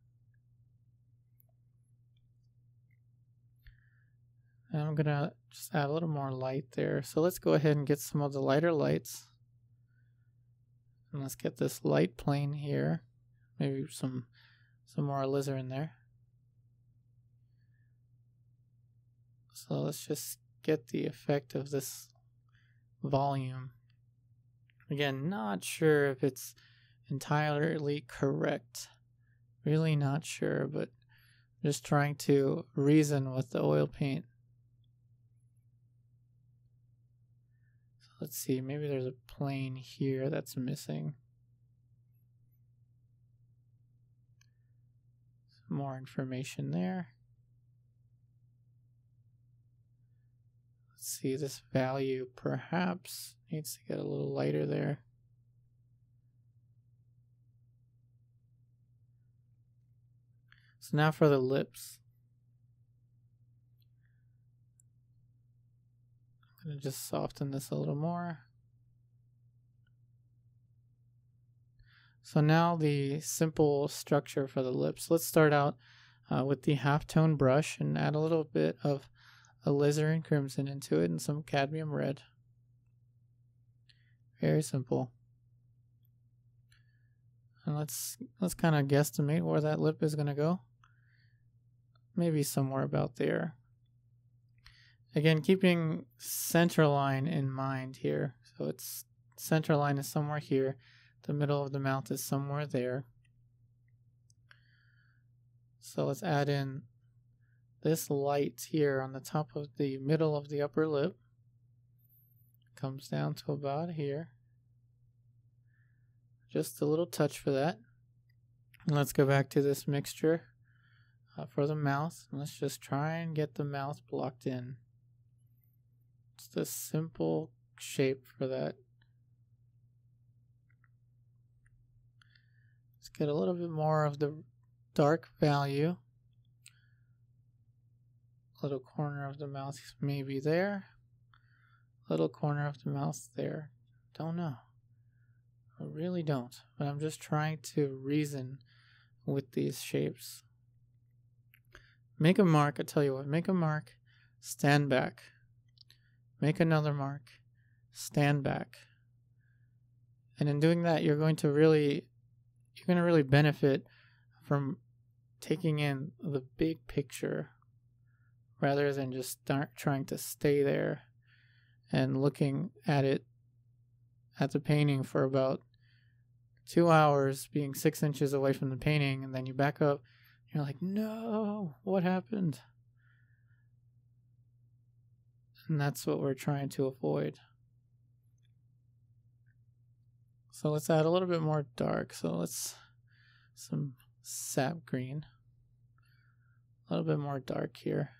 Speaker 1: And I'm gonna just add a little more light there. So let's go ahead and get some of the lighter lights. And let's get this light plane here. Maybe some some more alizarin there. So let's just get the effect of this volume. Again, not sure if it's entirely correct. Really not sure, but just trying to reason with the oil paint. So let's see, maybe there's a plane here that's missing. Some more information there. Let's see, this value perhaps needs to get a little lighter there. So now for the lips. I'm going to just soften this a little more. So now the simple structure for the lips. Let's start out uh, with the halftone brush and add a little bit of alizarin crimson into it and some cadmium red. Very simple. And let's let's kind of guesstimate where that lip is going to go. Maybe somewhere about there. Again, keeping center line in mind here. So it's center line is somewhere here. The middle of the mouth is somewhere there. So let's add in this light here on the top of the middle of the upper lip comes down to about here. Just a little touch for that. And let's go back to this mixture uh, for the mouth. let's just try and get the mouth blocked in. Just a simple shape for that. Let's get a little bit more of the dark value little corner of the mouth maybe there. Little corner of the mouth there. Don't know. I really don't. But I'm just trying to reason with these shapes. Make a mark, I tell you what, make a mark, stand back. Make another mark, stand back. And in doing that, you're going to really you're going to really benefit from taking in the big picture rather than just start trying to stay there and looking at it at the painting for about two hours being six inches away from the painting and then you back up you're like no what happened and that's what we're trying to avoid so let's add a little bit more dark so let's some sap green a little bit more dark here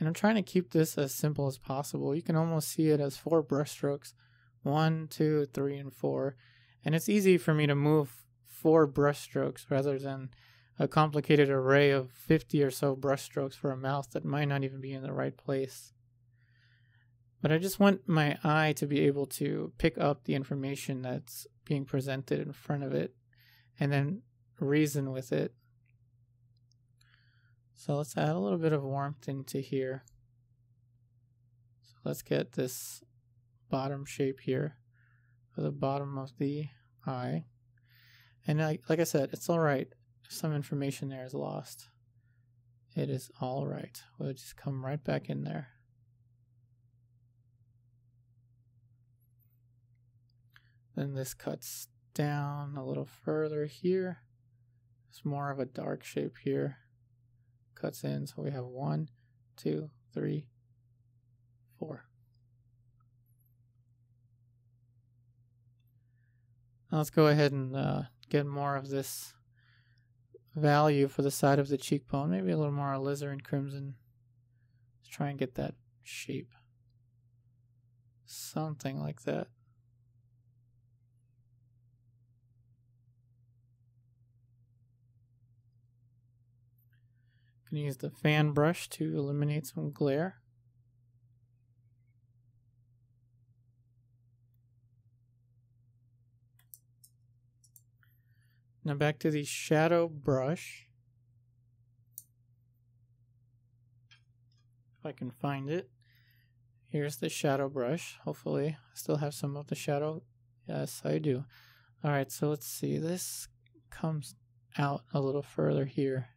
Speaker 1: and I'm trying to keep this as simple as possible. You can almost see it as four brushstrokes. One, two, three, and four. And it's easy for me to move four brushstrokes rather than a complicated array of 50 or so brushstrokes for a mouth that might not even be in the right place. But I just want my eye to be able to pick up the information that's being presented in front of it and then reason with it so let's add a little bit of warmth into here. So let's get this bottom shape here for the bottom of the eye. And like, like I said, it's all right if some information there is lost. It is all right. We'll just come right back in there. Then this cuts down a little further here. It's more of a dark shape here cuts in. So we have one, two, three, four. Now let's go ahead and uh, get more of this value for the side of the cheekbone. Maybe a little more alizarin crimson. Let's try and get that shape. Something like that. Can use the fan brush to eliminate some glare. Now back to the shadow brush. If I can find it. Here's the shadow brush. Hopefully I still have some of the shadow. Yes, I do. Alright, so let's see. This comes out a little further here.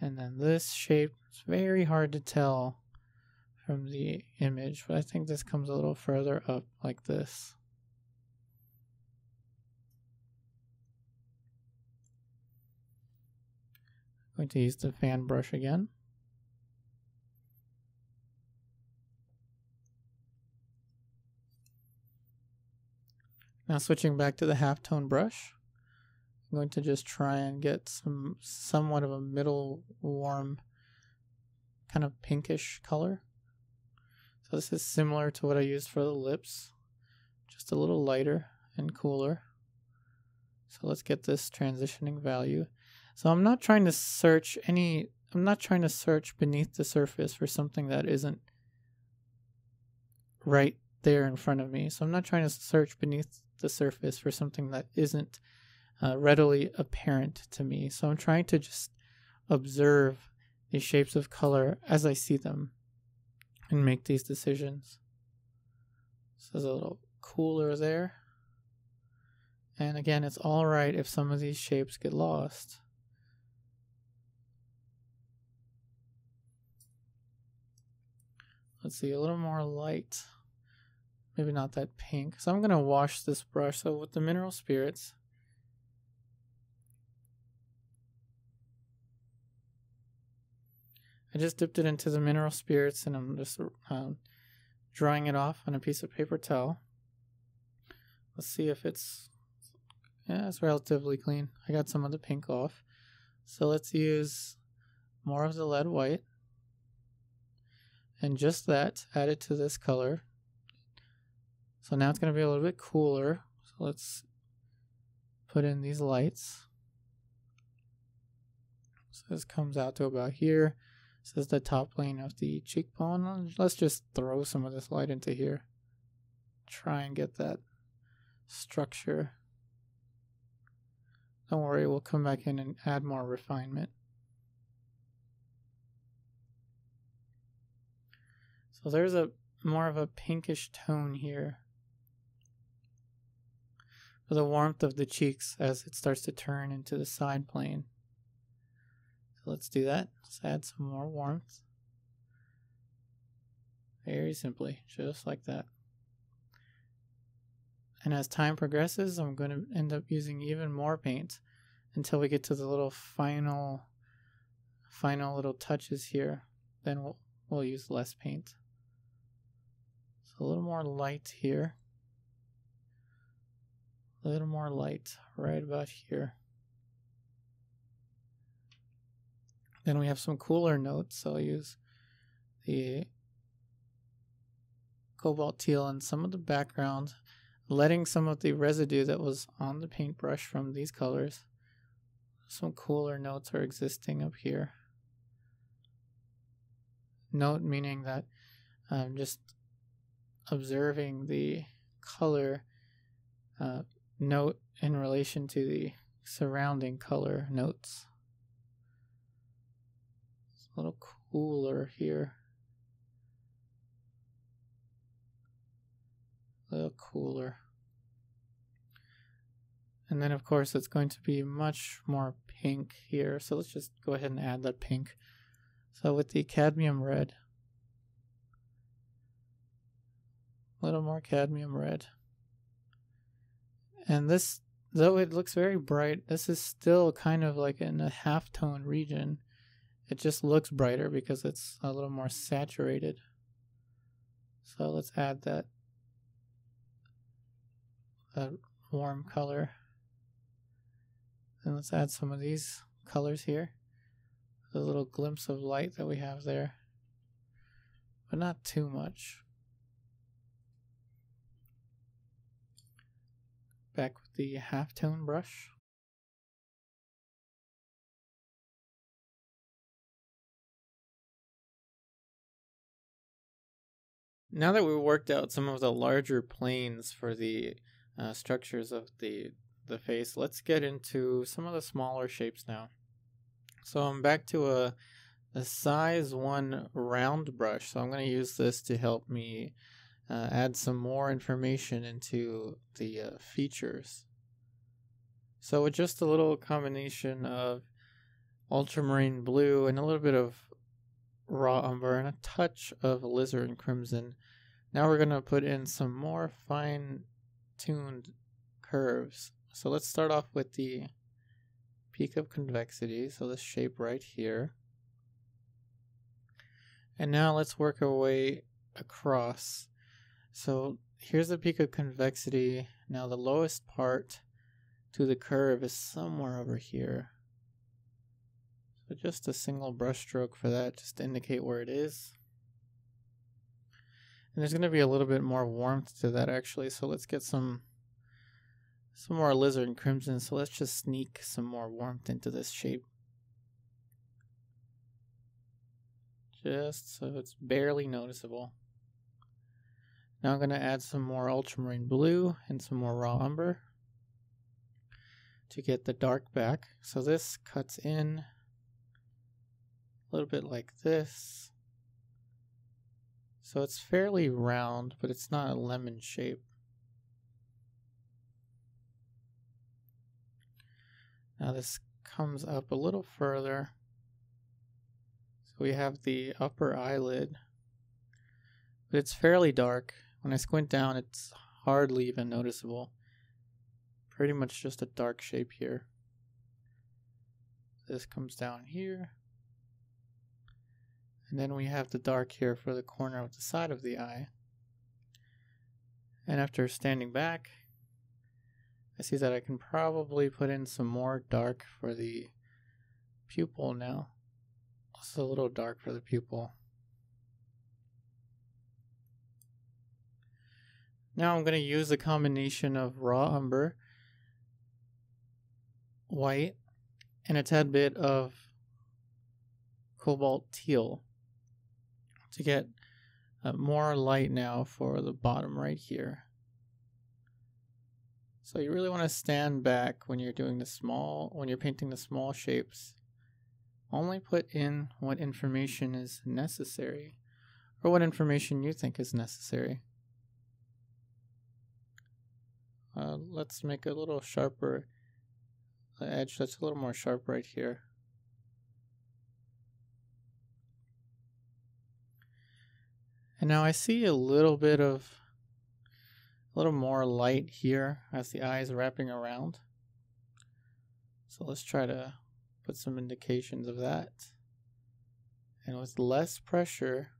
Speaker 1: And then this shape is very hard to tell from the image, but I think this comes a little further up like this. Going to use the fan brush again. Now switching back to the halftone brush, I'm going to just try and get some somewhat of a middle warm kind of pinkish color. So this is similar to what I used for the lips, just a little lighter and cooler. So let's get this transitioning value. So I'm not trying to search any, I'm not trying to search beneath the surface for something that isn't right there in front of me. So I'm not trying to search beneath the surface for something that isn't uh, readily apparent to me. So I'm trying to just observe these shapes of color as I see them and make these decisions. So there's a little cooler there. And again, it's alright if some of these shapes get lost. Let's see, a little more light. Maybe not that pink. So I'm going to wash this brush. So with the mineral spirits, I just dipped it into the mineral spirits and I'm just um, drying it off on a piece of paper towel. Let's see if it's, yeah, it's relatively clean. I got some of the pink off. So let's use more of the lead white. And just that, add it to this color. So now it's going to be a little bit cooler. So let's put in these lights. So this comes out to about here. This is the top plane of the cheekbone. Let's just throw some of this light into here. Try and get that structure. Don't worry, we'll come back in and add more refinement. So there's a more of a pinkish tone here for the warmth of the cheeks as it starts to turn into the side plane. So let's do that. Let's add some more warmth. Very simply, just like that. And as time progresses, I'm going to end up using even more paint until we get to the little final, final little touches here. Then we'll, we'll use less paint. A little more light here a little more light right about here. Then we have some cooler notes, so I'll use the cobalt teal and some of the background, letting some of the residue that was on the paintbrush from these colors. Some cooler notes are existing up here. Note meaning that I'm just observing the color uh, note in relation to the surrounding color notes. It's a little cooler here. A little cooler. And then, of course, it's going to be much more pink here. So let's just go ahead and add that pink. So with the cadmium red, a little more cadmium red. And this, though it looks very bright, this is still kind of like in a half tone region. It just looks brighter because it's a little more saturated. So let's add that, that warm color. And let's add some of these colors here. A little glimpse of light that we have there. But not too much. back with the half-tone brush. Now that we worked out some of the larger planes for the uh, structures of the, the face, let's get into some of the smaller shapes now. So I'm back to a, a size 1 round brush, so I'm going to use this to help me uh, add some more information into the uh, features. So with just a little combination of ultramarine blue and a little bit of raw umber and a touch of alizarin crimson, now we're going to put in some more fine tuned curves. So let's start off with the peak of convexity, so this shape right here. And now let's work our way across. So here's the peak of convexity. Now the lowest part to the curve is somewhere over here. So just a single brush stroke for that, just to indicate where it is. And there's going to be a little bit more warmth to that actually, so let's get some some more alizarin crimson. So let's just sneak some more warmth into this shape. Just so it's barely noticeable. Now I'm going to add some more ultramarine blue and some more raw umber to get the dark back. So this cuts in a little bit like this. So it's fairly round, but it's not a lemon shape. Now this comes up a little further. So we have the upper eyelid, but it's fairly dark. When I squint down, it's hardly even noticeable. Pretty much just a dark shape here. This comes down here. And then we have the dark here for the corner of the side of the eye. And after standing back, I see that I can probably put in some more dark for the pupil now. Just a little dark for the pupil. Now I'm going to use a combination of raw umber, white, and a tad bit of cobalt teal to get uh, more light now for the bottom right here. So you really want to stand back when you're doing the small, when you're painting the small shapes. Only put in what information is necessary, or what information you think is necessary. Uh, let's make a little sharper edge that's a little more sharp right here. And now I see a little bit of, a little more light here as the eye is wrapping around. So let's try to put some indications of that. And with less pressure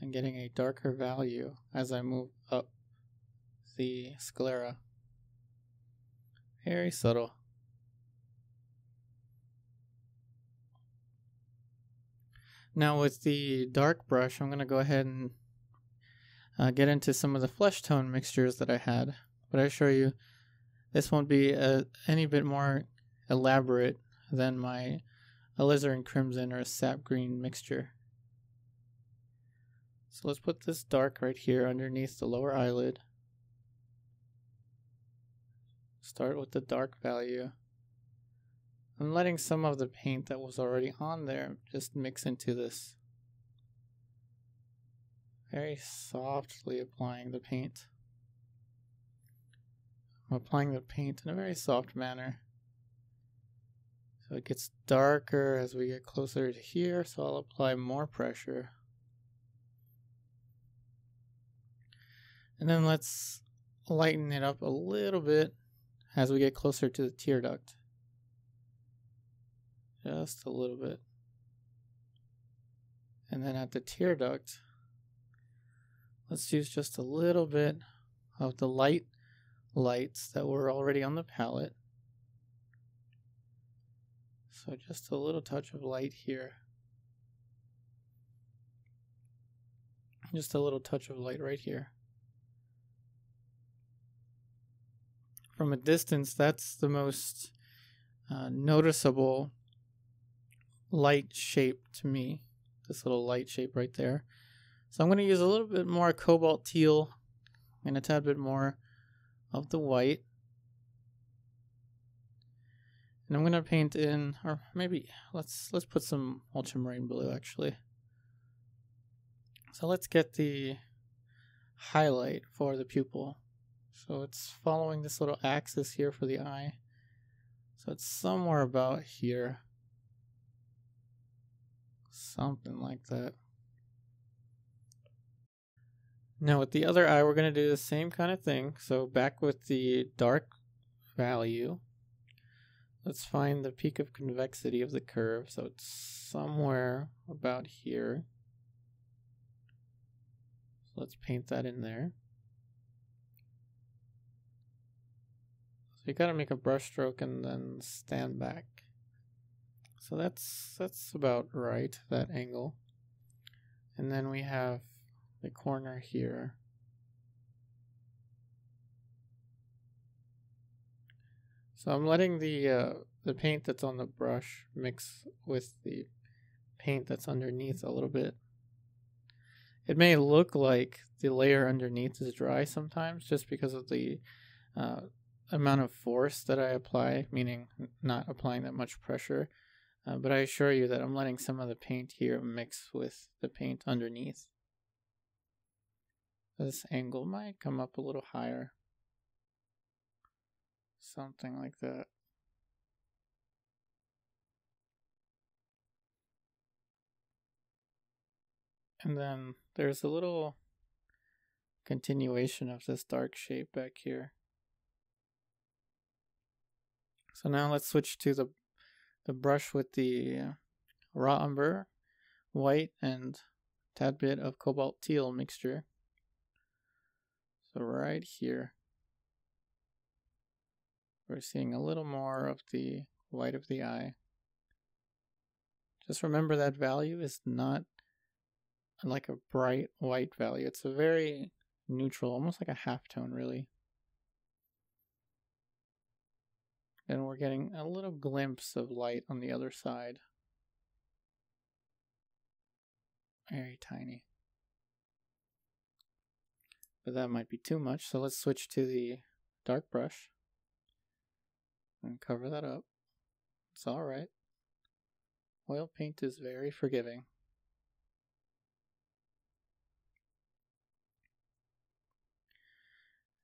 Speaker 1: and getting a darker value as I move the sclera. Very subtle. Now with the dark brush, I'm going to go ahead and uh, get into some of the flesh tone mixtures that I had. But I assure you, this won't be a, uh, any bit more elaborate than my alizarin crimson or sap green mixture. So let's put this dark right here underneath the lower eyelid. Start with the dark value. I'm letting some of the paint that was already on there just mix into this. Very softly applying the paint. I'm applying the paint in a very soft manner. So it gets darker as we get closer to here, so I'll apply more pressure. And then let's lighten it up a little bit as we get closer to the tear duct. Just a little bit. And then at the tear duct, let's use just a little bit of the light lights that were already on the palette. So just a little touch of light here. Just a little touch of light right here. From a distance, that's the most uh, noticeable light shape to me. This little light shape right there. So I'm going to use a little bit more cobalt teal and a tad bit more of the white. And I'm going to paint in, or maybe let's let's put some ultramarine blue actually. So let's get the highlight for the pupil. So it's following this little axis here for the eye. So it's somewhere about here. Something like that. Now with the other eye, we're going to do the same kind of thing. So back with the dark value. Let's find the peak of convexity of the curve. So it's somewhere about here. So let's paint that in there. You gotta make a brush stroke and then stand back. So that's that's about right, that angle. And then we have the corner here. So I'm letting the uh, the paint that's on the brush mix with the paint that's underneath a little bit. It may look like the layer underneath is dry sometimes just because of the uh, amount of force that I apply, meaning not applying that much pressure. Uh, but I assure you that I'm letting some of the paint here mix with the paint underneath. This angle might come up a little higher. Something like that. And then there's a little continuation of this dark shape back here. So now let's switch to the the brush with the raw umber, white, and tad bit of cobalt teal mixture. So right here, we're seeing a little more of the white of the eye. Just remember that value is not like a bright white value. It's a very neutral, almost like a halftone, really. And we're getting a little glimpse of light on the other side. Very tiny. But that might be too much, so let's switch to the dark brush and cover that up. It's alright. Oil paint is very forgiving.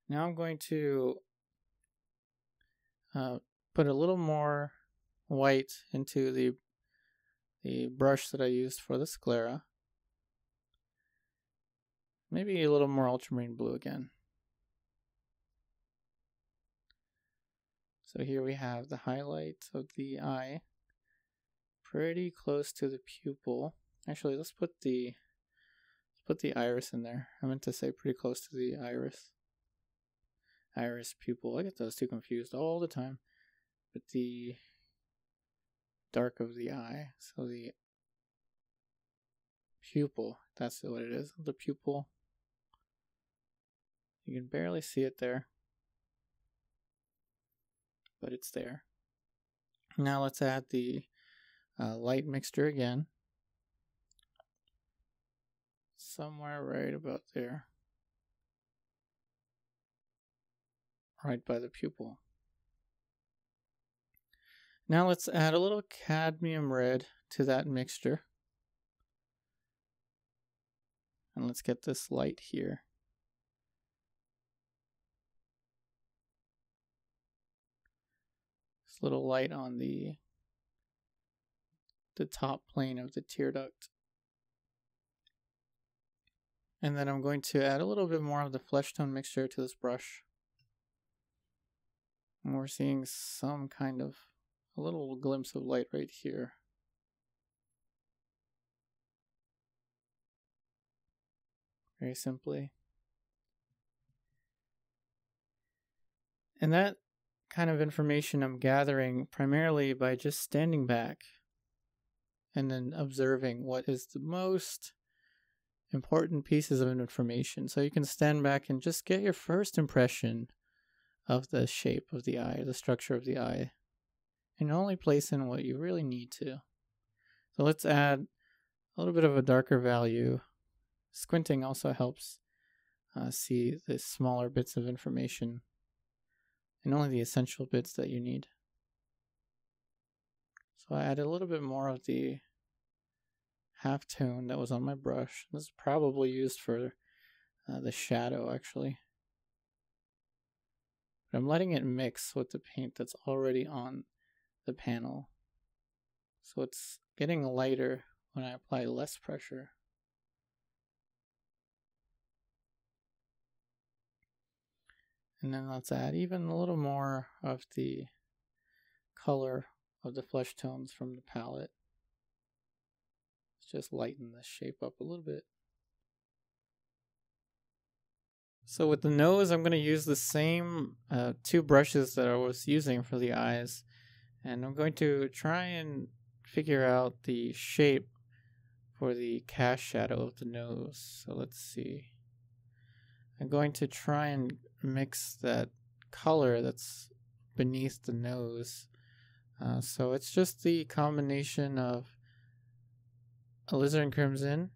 Speaker 1: Now I'm going to uh, put a little more white into the the brush that I used for the sclera. Maybe a little more ultramarine blue again. So here we have the highlight of the eye, pretty close to the pupil. Actually, let's put the let's put the iris in there. I meant to say pretty close to the iris. Iris pupil. I get those two confused all the time. The dark of the eye, so the pupil, that's what it is. The pupil. You can barely see it there but it's there. Now let's add the uh, light mixture again. Somewhere right about there. Right by the pupil. Now let's add a little cadmium red to that mixture. And let's get this light here. This little light on the the top plane of the tear duct. And then I'm going to add a little bit more of the flesh tone mixture to this brush. And we're seeing some kind of a little glimpse of light right here. Very simply. And that kind of information I'm gathering primarily by just standing back and then observing what is the most important pieces of information. So you can stand back and just get your first impression of the shape of the eye, the structure of the eye, and only place in what you really need to. So let's add a little bit of a darker value squinting also helps uh, see the smaller bits of information and only the essential bits that you need. So I added a little bit more of the half tone that was on my brush. This is probably used for uh, the shadow actually. But I'm letting it mix with the paint that's already on the panel. So it's getting lighter when I apply less pressure. And then let's add even a little more of the color of the flesh tones from the palette. Let's just lighten this shape up a little bit. So with the nose, I'm going to use the same uh, two brushes that I was using for the eyes. And I'm going to try and figure out the shape for the cast shadow of the nose. So let's see. I'm going to try and mix that color that's beneath the nose. Uh, so it's just the combination of alizarin crimson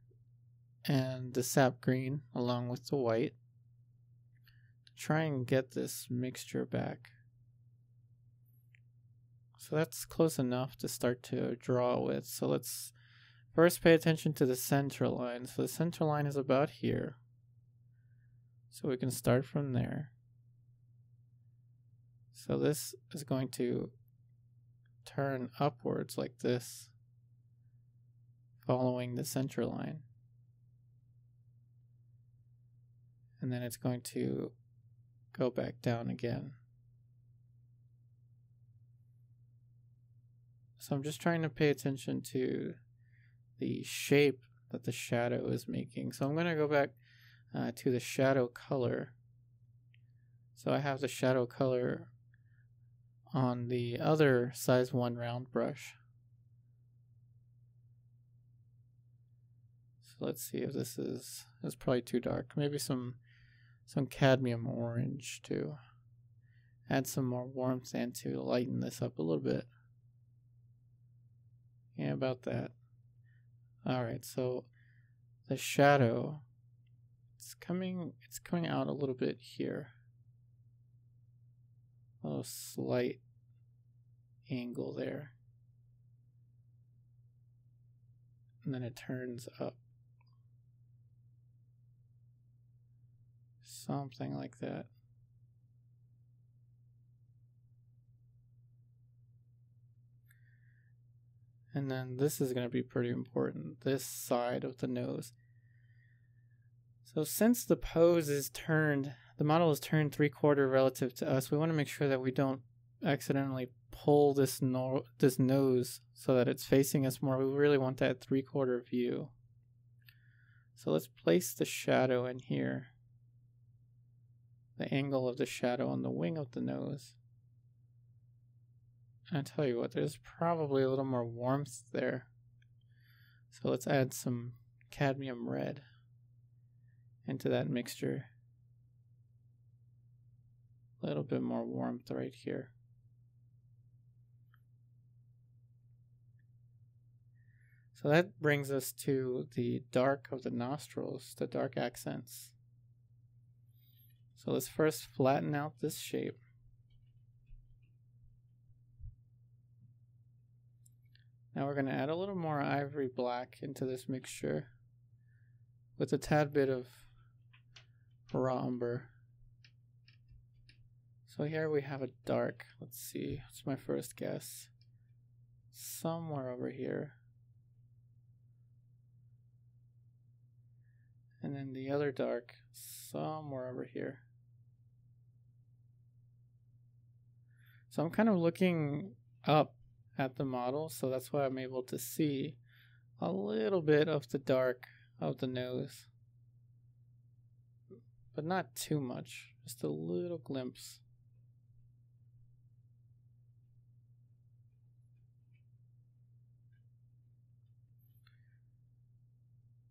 Speaker 1: and the sap green along with the white try and get this mixture back. So that's close enough to start to draw with. So let's first pay attention to the center line. So the center line is about here. So we can start from there. So this is going to turn upwards like this, following the center line. And then it's going to go back down again. So I'm just trying to pay attention to the shape that the shadow is making. So I'm going to go back uh, to the shadow color. So I have the shadow color on the other size 1 round brush. So let's see if this is it's probably too dark. Maybe some some cadmium orange to add some more warmth and to lighten this up a little bit. Yeah, about that. Alright, so the shadow it's coming it's coming out a little bit here. A little slight angle there. And then it turns up. Something like that. And then this is going to be pretty important. This side of the nose. So since the pose is turned, the model is turned three quarter relative to us, we want to make sure that we don't accidentally pull this no this nose so that it's facing us more. We really want that three quarter view. So let's place the shadow in here. The angle of the shadow on the wing of the nose. I tell you what, there's probably a little more warmth there. So let's add some cadmium red into that mixture. A little bit more warmth right here. So that brings us to the dark of the nostrils, the dark accents. So let's first flatten out this shape. Now we're going to add a little more ivory black into this mixture with a tad bit of raw umber. So here we have a dark. Let's see. What's my first guess? Somewhere over here. And then the other dark somewhere over here. So I'm kind of looking up at the model, so that's why I'm able to see a little bit of the dark of the nose but not too much, just a little glimpse.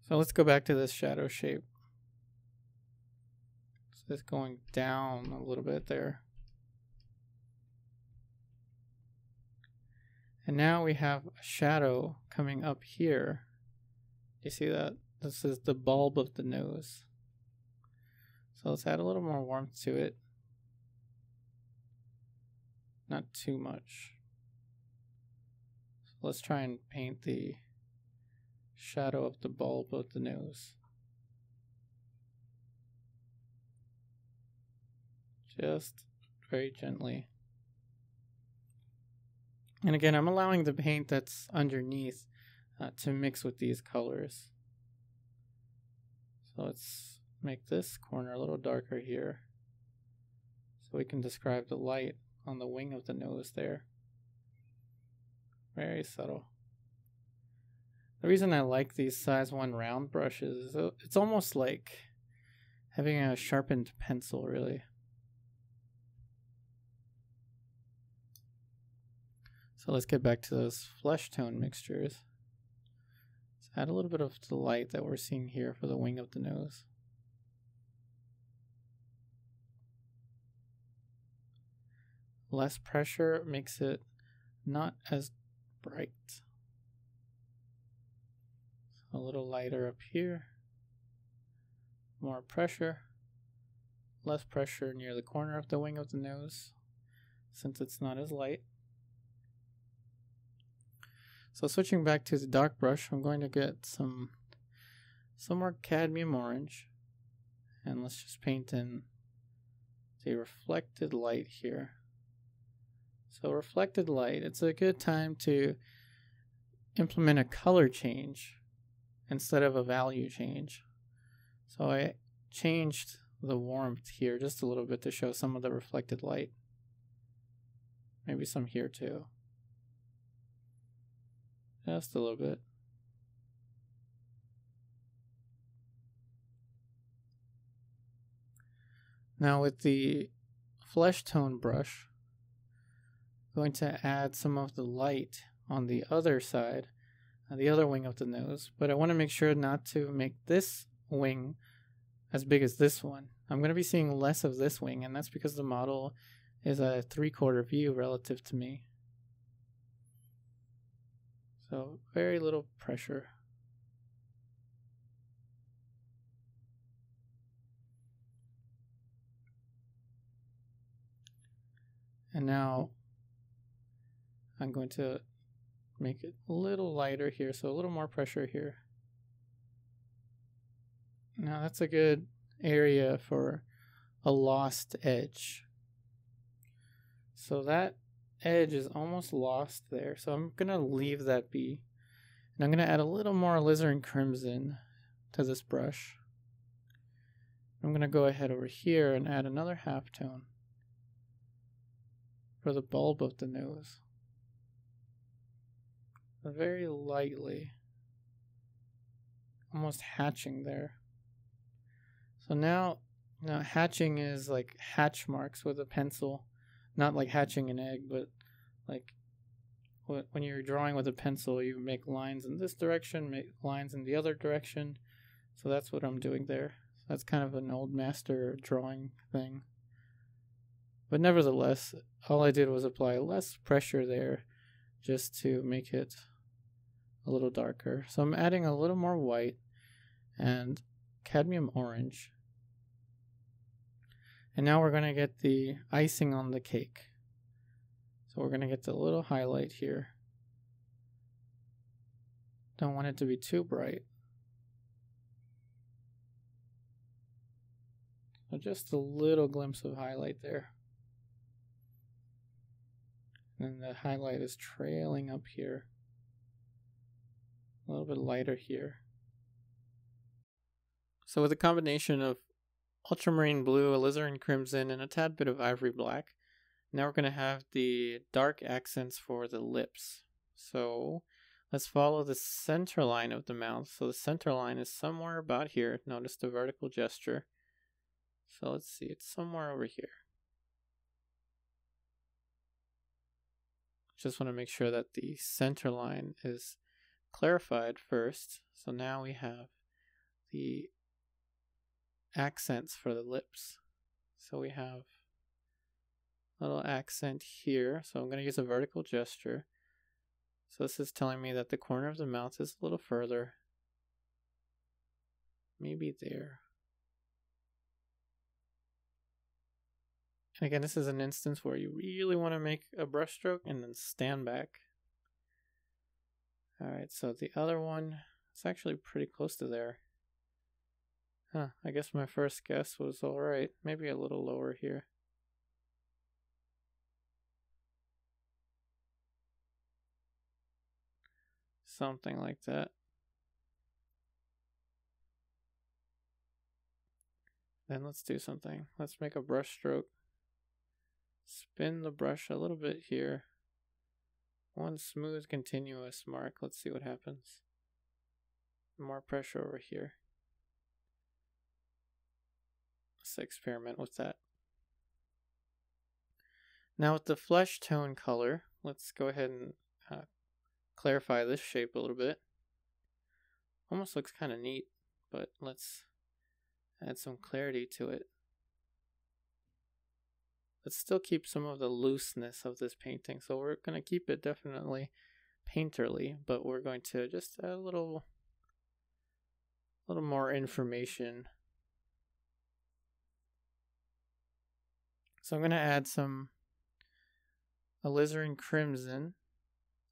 Speaker 1: So let's go back to this shadow shape. So it's going down a little bit there. And now we have a shadow coming up here. You see that? This is the bulb of the nose. So let's add a little more warmth to it. Not too much. So let's try and paint the shadow of the bulb of the nose. Just very gently. And again, I'm allowing the paint that's underneath uh, to mix with these colors. So let's make this corner a little darker here so we can describe the light on the wing of the nose there. Very subtle. The reason I like these size 1 round brushes is it's almost like having a sharpened pencil really. So let's get back to those flesh tone mixtures. Let's add a little bit of the light that we're seeing here for the wing of the nose. Less pressure makes it not as bright. A little lighter up here. More pressure. Less pressure near the corner of the wing of the nose since it's not as light. So switching back to the dark brush, I'm going to get some some more cadmium orange. And let's just paint in the reflected light here. So reflected light, it's a good time to implement a color change instead of a value change. So I changed the warmth here just a little bit to show some of the reflected light. Maybe some here too. Just a little bit. Now with the flesh tone brush, I'm going to add some of the light on the other side, uh, the other wing of the nose, but I want to make sure not to make this wing as big as this one. I'm going to be seeing less of this wing, and that's because the model is a three-quarter view relative to me. So very little pressure. And now I'm going to make it a little lighter here, so a little more pressure here. Now that's a good area for a lost edge. So that edge is almost lost there. So I'm going to leave that be. And I'm going to add a little more alizarin crimson to this brush. I'm going to go ahead over here and add another half tone for the bulb of the nose. Very lightly. Almost hatching there. So now, now hatching is like hatch marks with a pencil not like hatching an egg, but like when you're drawing with a pencil, you make lines in this direction, make lines in the other direction. So that's what I'm doing there. That's kind of an old master drawing thing. But nevertheless, all I did was apply less pressure there just to make it a little darker. So I'm adding a little more white and cadmium orange and now we're going to get the icing on the cake. So we're going to get the little highlight here. Don't want it to be too bright. So just a little glimpse of highlight there. And the highlight is trailing up here. A little bit lighter here. So with a combination of ultramarine blue, alizarin crimson, and a tad bit of ivory black. Now we're going to have the dark accents for the lips. So let's follow the center line of the mouth. So the center line is somewhere about here. Notice the vertical gesture. So let's see, it's somewhere over here. Just want to make sure that the center line is clarified first. So now we have the accents for the lips. So we have a little accent here. So I'm going to use a vertical gesture. So this is telling me that the corner of the mouth is a little further. maybe there. And again, this is an instance where you really want to make a brushstroke and then stand back. Alright, so the other one, it's actually pretty close to there. Huh, I guess my first guess was alright. Maybe a little lower here. Something like that. Then let's do something. Let's make a brush stroke. Spin the brush a little bit here. One smooth continuous mark. Let's see what happens. More pressure over here. Experiment with that. Now with the flesh tone color, let's go ahead and uh, clarify this shape a little bit. Almost looks kind of neat, but let's add some clarity to it. Let's still keep some of the looseness of this painting. So we're going to keep it definitely painterly, but we're going to just add a little, a little more information. So I'm going to add some alizarin crimson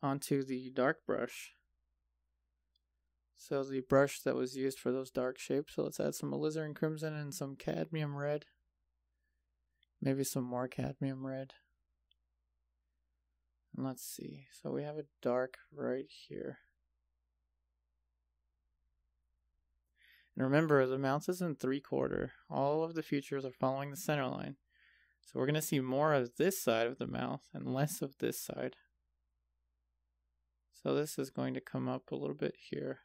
Speaker 1: onto the dark brush. So the brush that was used for those dark shapes. So let's add some alizarin crimson and some cadmium red. Maybe some more cadmium red. And let's see. So we have a dark right here. And remember, the mouth is in three quarter. All of the features are following the center line. So we're going to see more of this side of the mouth and less of this side. So this is going to come up a little bit here.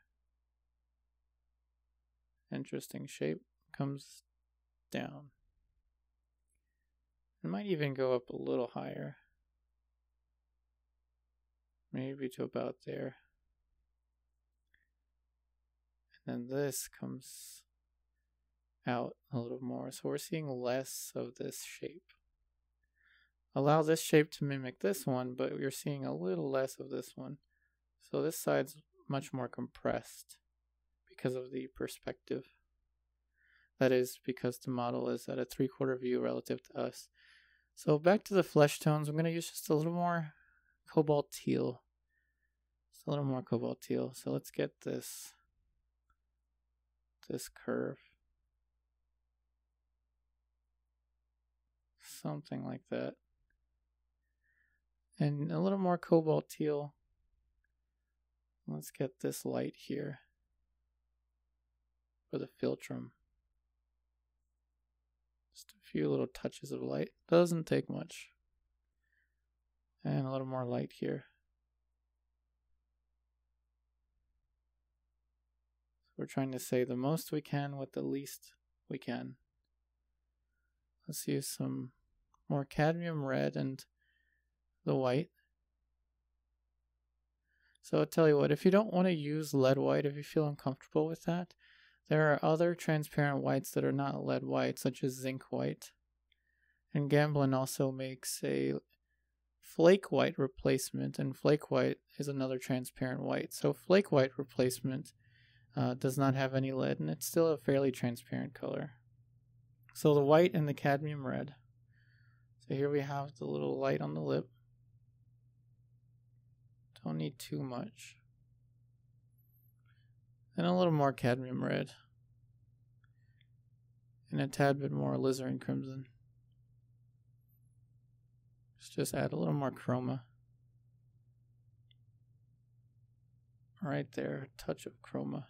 Speaker 1: Interesting shape. Comes down. It might even go up a little higher. Maybe to about there. And then this comes out a little more. So we're seeing less of this shape. Allow this shape to mimic this one, but you're seeing a little less of this one. So this side's much more compressed because of the perspective. That is because the model is at a three quarter view relative to us. So back to the flesh tones, I'm going to use just a little more cobalt teal. Just a little more cobalt teal. So let's get this, this curve. Something like that. And a little more cobalt teal Let's get this light here for the philtrum. Just a few little touches of light. Doesn't take much. And a little more light here. We're trying to say the most we can with the least we can. Let's use some more cadmium red and the white. So I'll tell you what, if you don't want to use lead white, if you feel uncomfortable with that, there are other transparent whites that are not lead white, such as zinc white. And Gamblin also makes a flake white replacement, and flake white is another transparent white. So flake white replacement uh, does not have any lead, and it's still a fairly transparent color. So the white and the cadmium red. So here we have the little light on the lip. Don't need too much. And a little more cadmium red. And a tad bit more alizarin crimson. Let's just add a little more chroma. Right there, touch of chroma.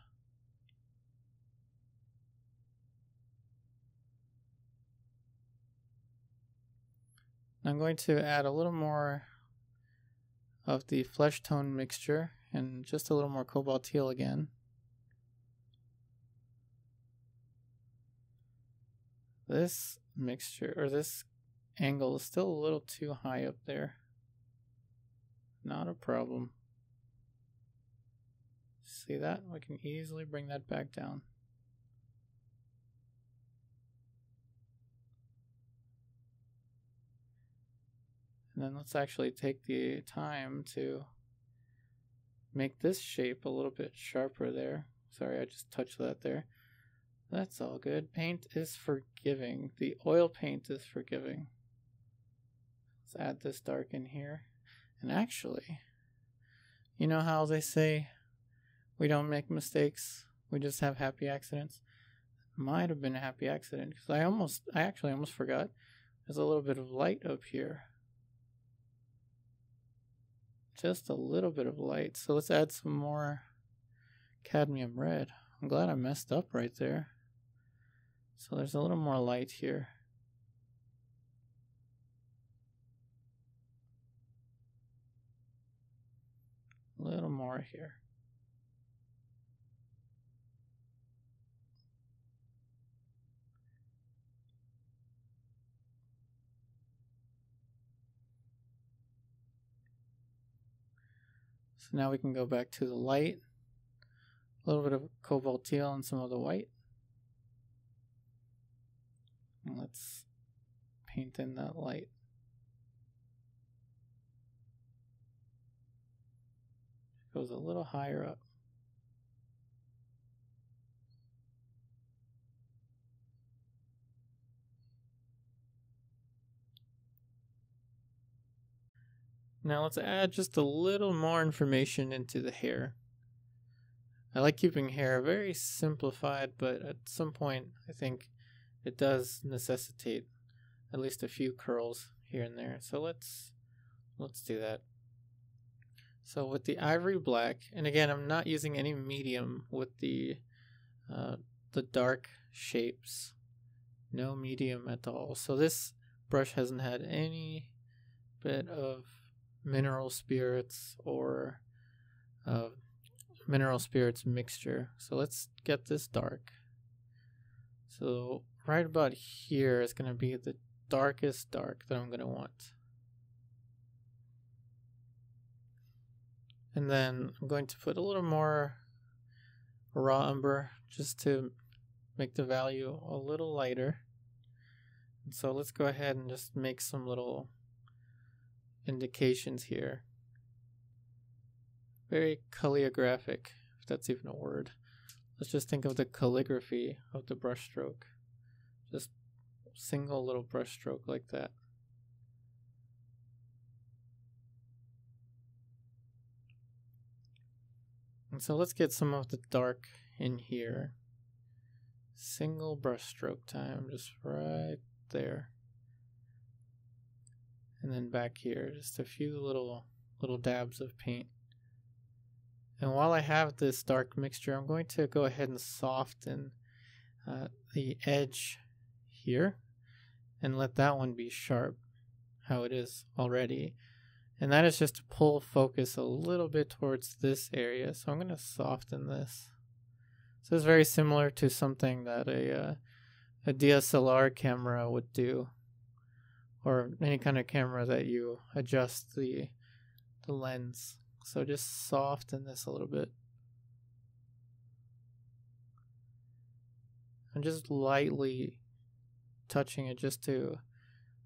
Speaker 1: I'm going to add a little more of the flesh tone mixture and just a little more cobalt teal again. This mixture, or this angle is still a little too high up there. Not a problem. See that? We can easily bring that back down. And then let's actually take the time to make this shape a little bit sharper there. Sorry, I just touched that there. That's all good. Paint is forgiving. The oil paint is forgiving. Let's add this dark in here. And actually, you know how they say we don't make mistakes, we just have happy accidents? Might have been a happy accident because I almost, I actually almost forgot. There's a little bit of light up here. Just a little bit of light. So let's add some more cadmium red. I'm glad I messed up right there. So there's a little more light here. A little more here. So now we can go back to the light. A little bit of cobalt teal and some of the white. And let's paint in that light. Goes a little higher up. Now let's add just a little more information into the hair. I like keeping hair very simplified, but at some point I think it does necessitate at least a few curls here and there. So let's let's do that. So with the ivory black, and again, I'm not using any medium with the uh, the dark shapes. No medium at all. So this brush hasn't had any bit of mineral spirits or uh, mineral spirits mixture. So let's get this dark. So right about here is going to be the darkest dark that I'm going to want. And then I'm going to put a little more raw umber just to make the value a little lighter. And so let's go ahead and just make some little indications here. Very calligraphic, if that's even a word. Let's just think of the calligraphy of the brushstroke. Just single little brushstroke like that. And so let's get some of the dark in here. Single brushstroke time, just right there. And then back here, just a few little little dabs of paint. And while I have this dark mixture, I'm going to go ahead and soften uh, the edge here and let that one be sharp how it is already. And that is just to pull focus a little bit towards this area. So I'm going to soften this. So it's very similar to something that a, uh, a DSLR camera would do or any kind of camera that you adjust the the lens. So just soften this a little bit. I'm just lightly touching it just to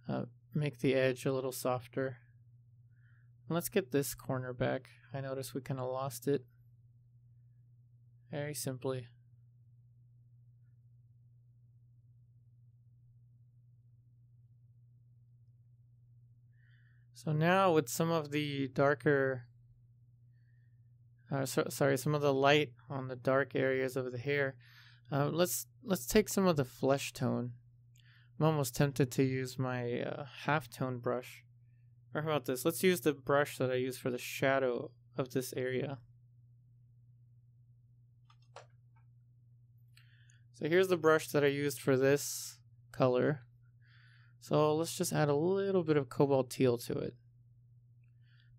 Speaker 1: uh, make the edge a little softer. And let's get this corner back. I noticed we kind of lost it. Very simply. So now with some of the darker, uh, so, sorry, some of the light on the dark areas of the hair, uh, let's let's take some of the flesh tone. I'm almost tempted to use my uh, half tone brush. Or how about this? Let's use the brush that I use for the shadow of this area. So here's the brush that I used for this color. So let's just add a little bit of cobalt teal to it.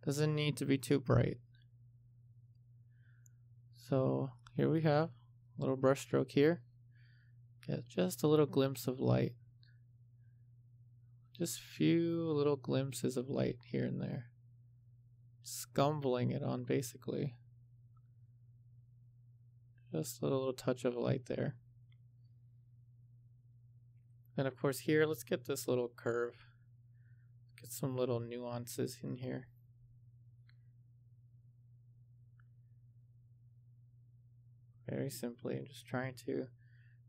Speaker 1: Doesn't need to be too bright. So here we have a little brush stroke here. Get just a little glimpse of light. Just few little glimpses of light here and there. Scumbling it on basically. Just a little touch of light there. And of course here, let's get this little curve. Get some little nuances in here. Very simply, I'm just trying to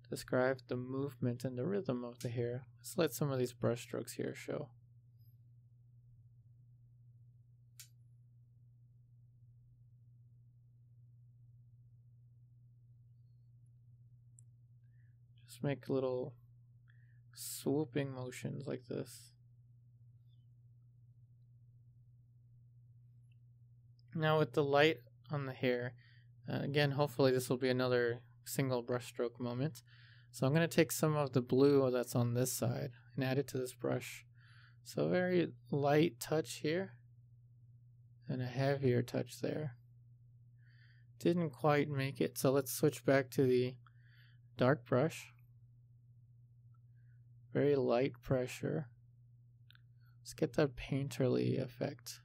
Speaker 1: describe the movement and the rhythm of the hair. Let's let some of these brush strokes here show. Just make a little swooping motions like this. Now with the light on the hair, uh, again, hopefully this will be another single brushstroke moment. So I'm going to take some of the blue that's on this side and add it to this brush. So very light touch here and a heavier touch there. Didn't quite make it, so let's switch back to the dark brush. Very light pressure. Let's get that painterly effect.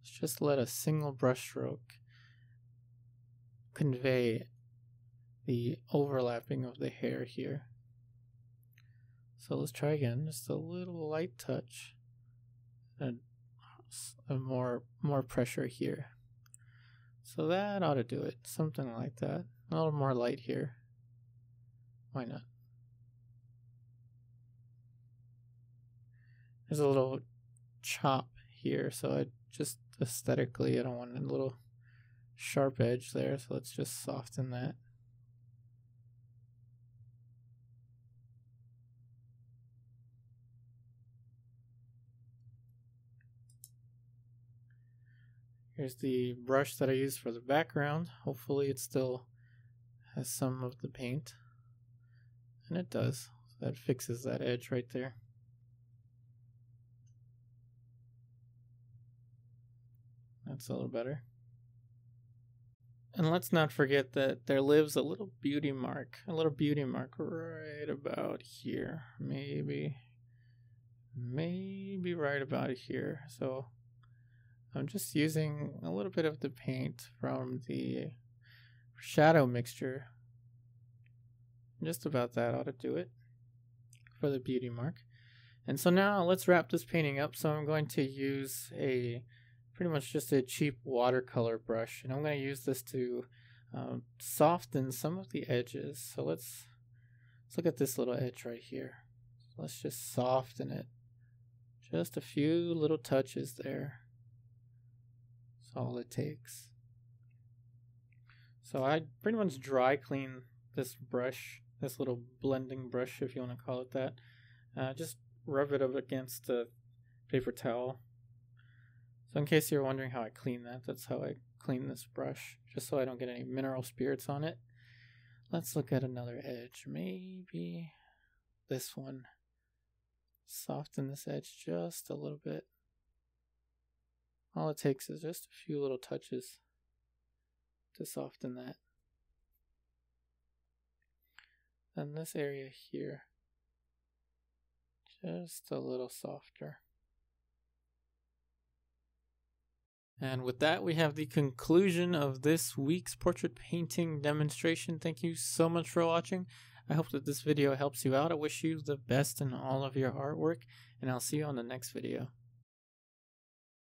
Speaker 1: Let's just let a single brushstroke convey the overlapping of the hair here. So let's try again, just a little light touch and more more pressure here. So that ought to do it, something like that. A little more light here. Why not? There's a little chop here, so I just aesthetically I don't want a little sharp edge there, so let's just soften that. Here's the brush that I used for the background. Hopefully it still has some of the paint. And it does. So that fixes that edge right there. That's a little better. And let's not forget that there lives a little beauty mark, a little beauty mark right about here. Maybe, maybe right about here. So I'm just using a little bit of the paint from the shadow mixture. Just about that ought to do it for the beauty mark. And so now let's wrap this painting up. So I'm going to use a pretty much just a cheap watercolor brush and I'm going to use this to um, soften some of the edges. So let's let's look at this little edge right here. Let's just soften it. Just a few little touches there. That's all it takes. So I pretty much dry clean this brush this little blending brush if you want to call it that. Uh, just rub it up against the paper towel so in case you're wondering how I clean that, that's how I clean this brush, just so I don't get any mineral spirits on it. Let's look at another edge. Maybe this one. Soften this edge just a little bit. All it takes is just a few little touches to soften that. Then this area here, just a little softer. And with that, we have the conclusion of this week's portrait painting demonstration. Thank you so much for watching. I hope that this video helps you out. I wish you the best in all of your artwork, and I'll see you on the next video.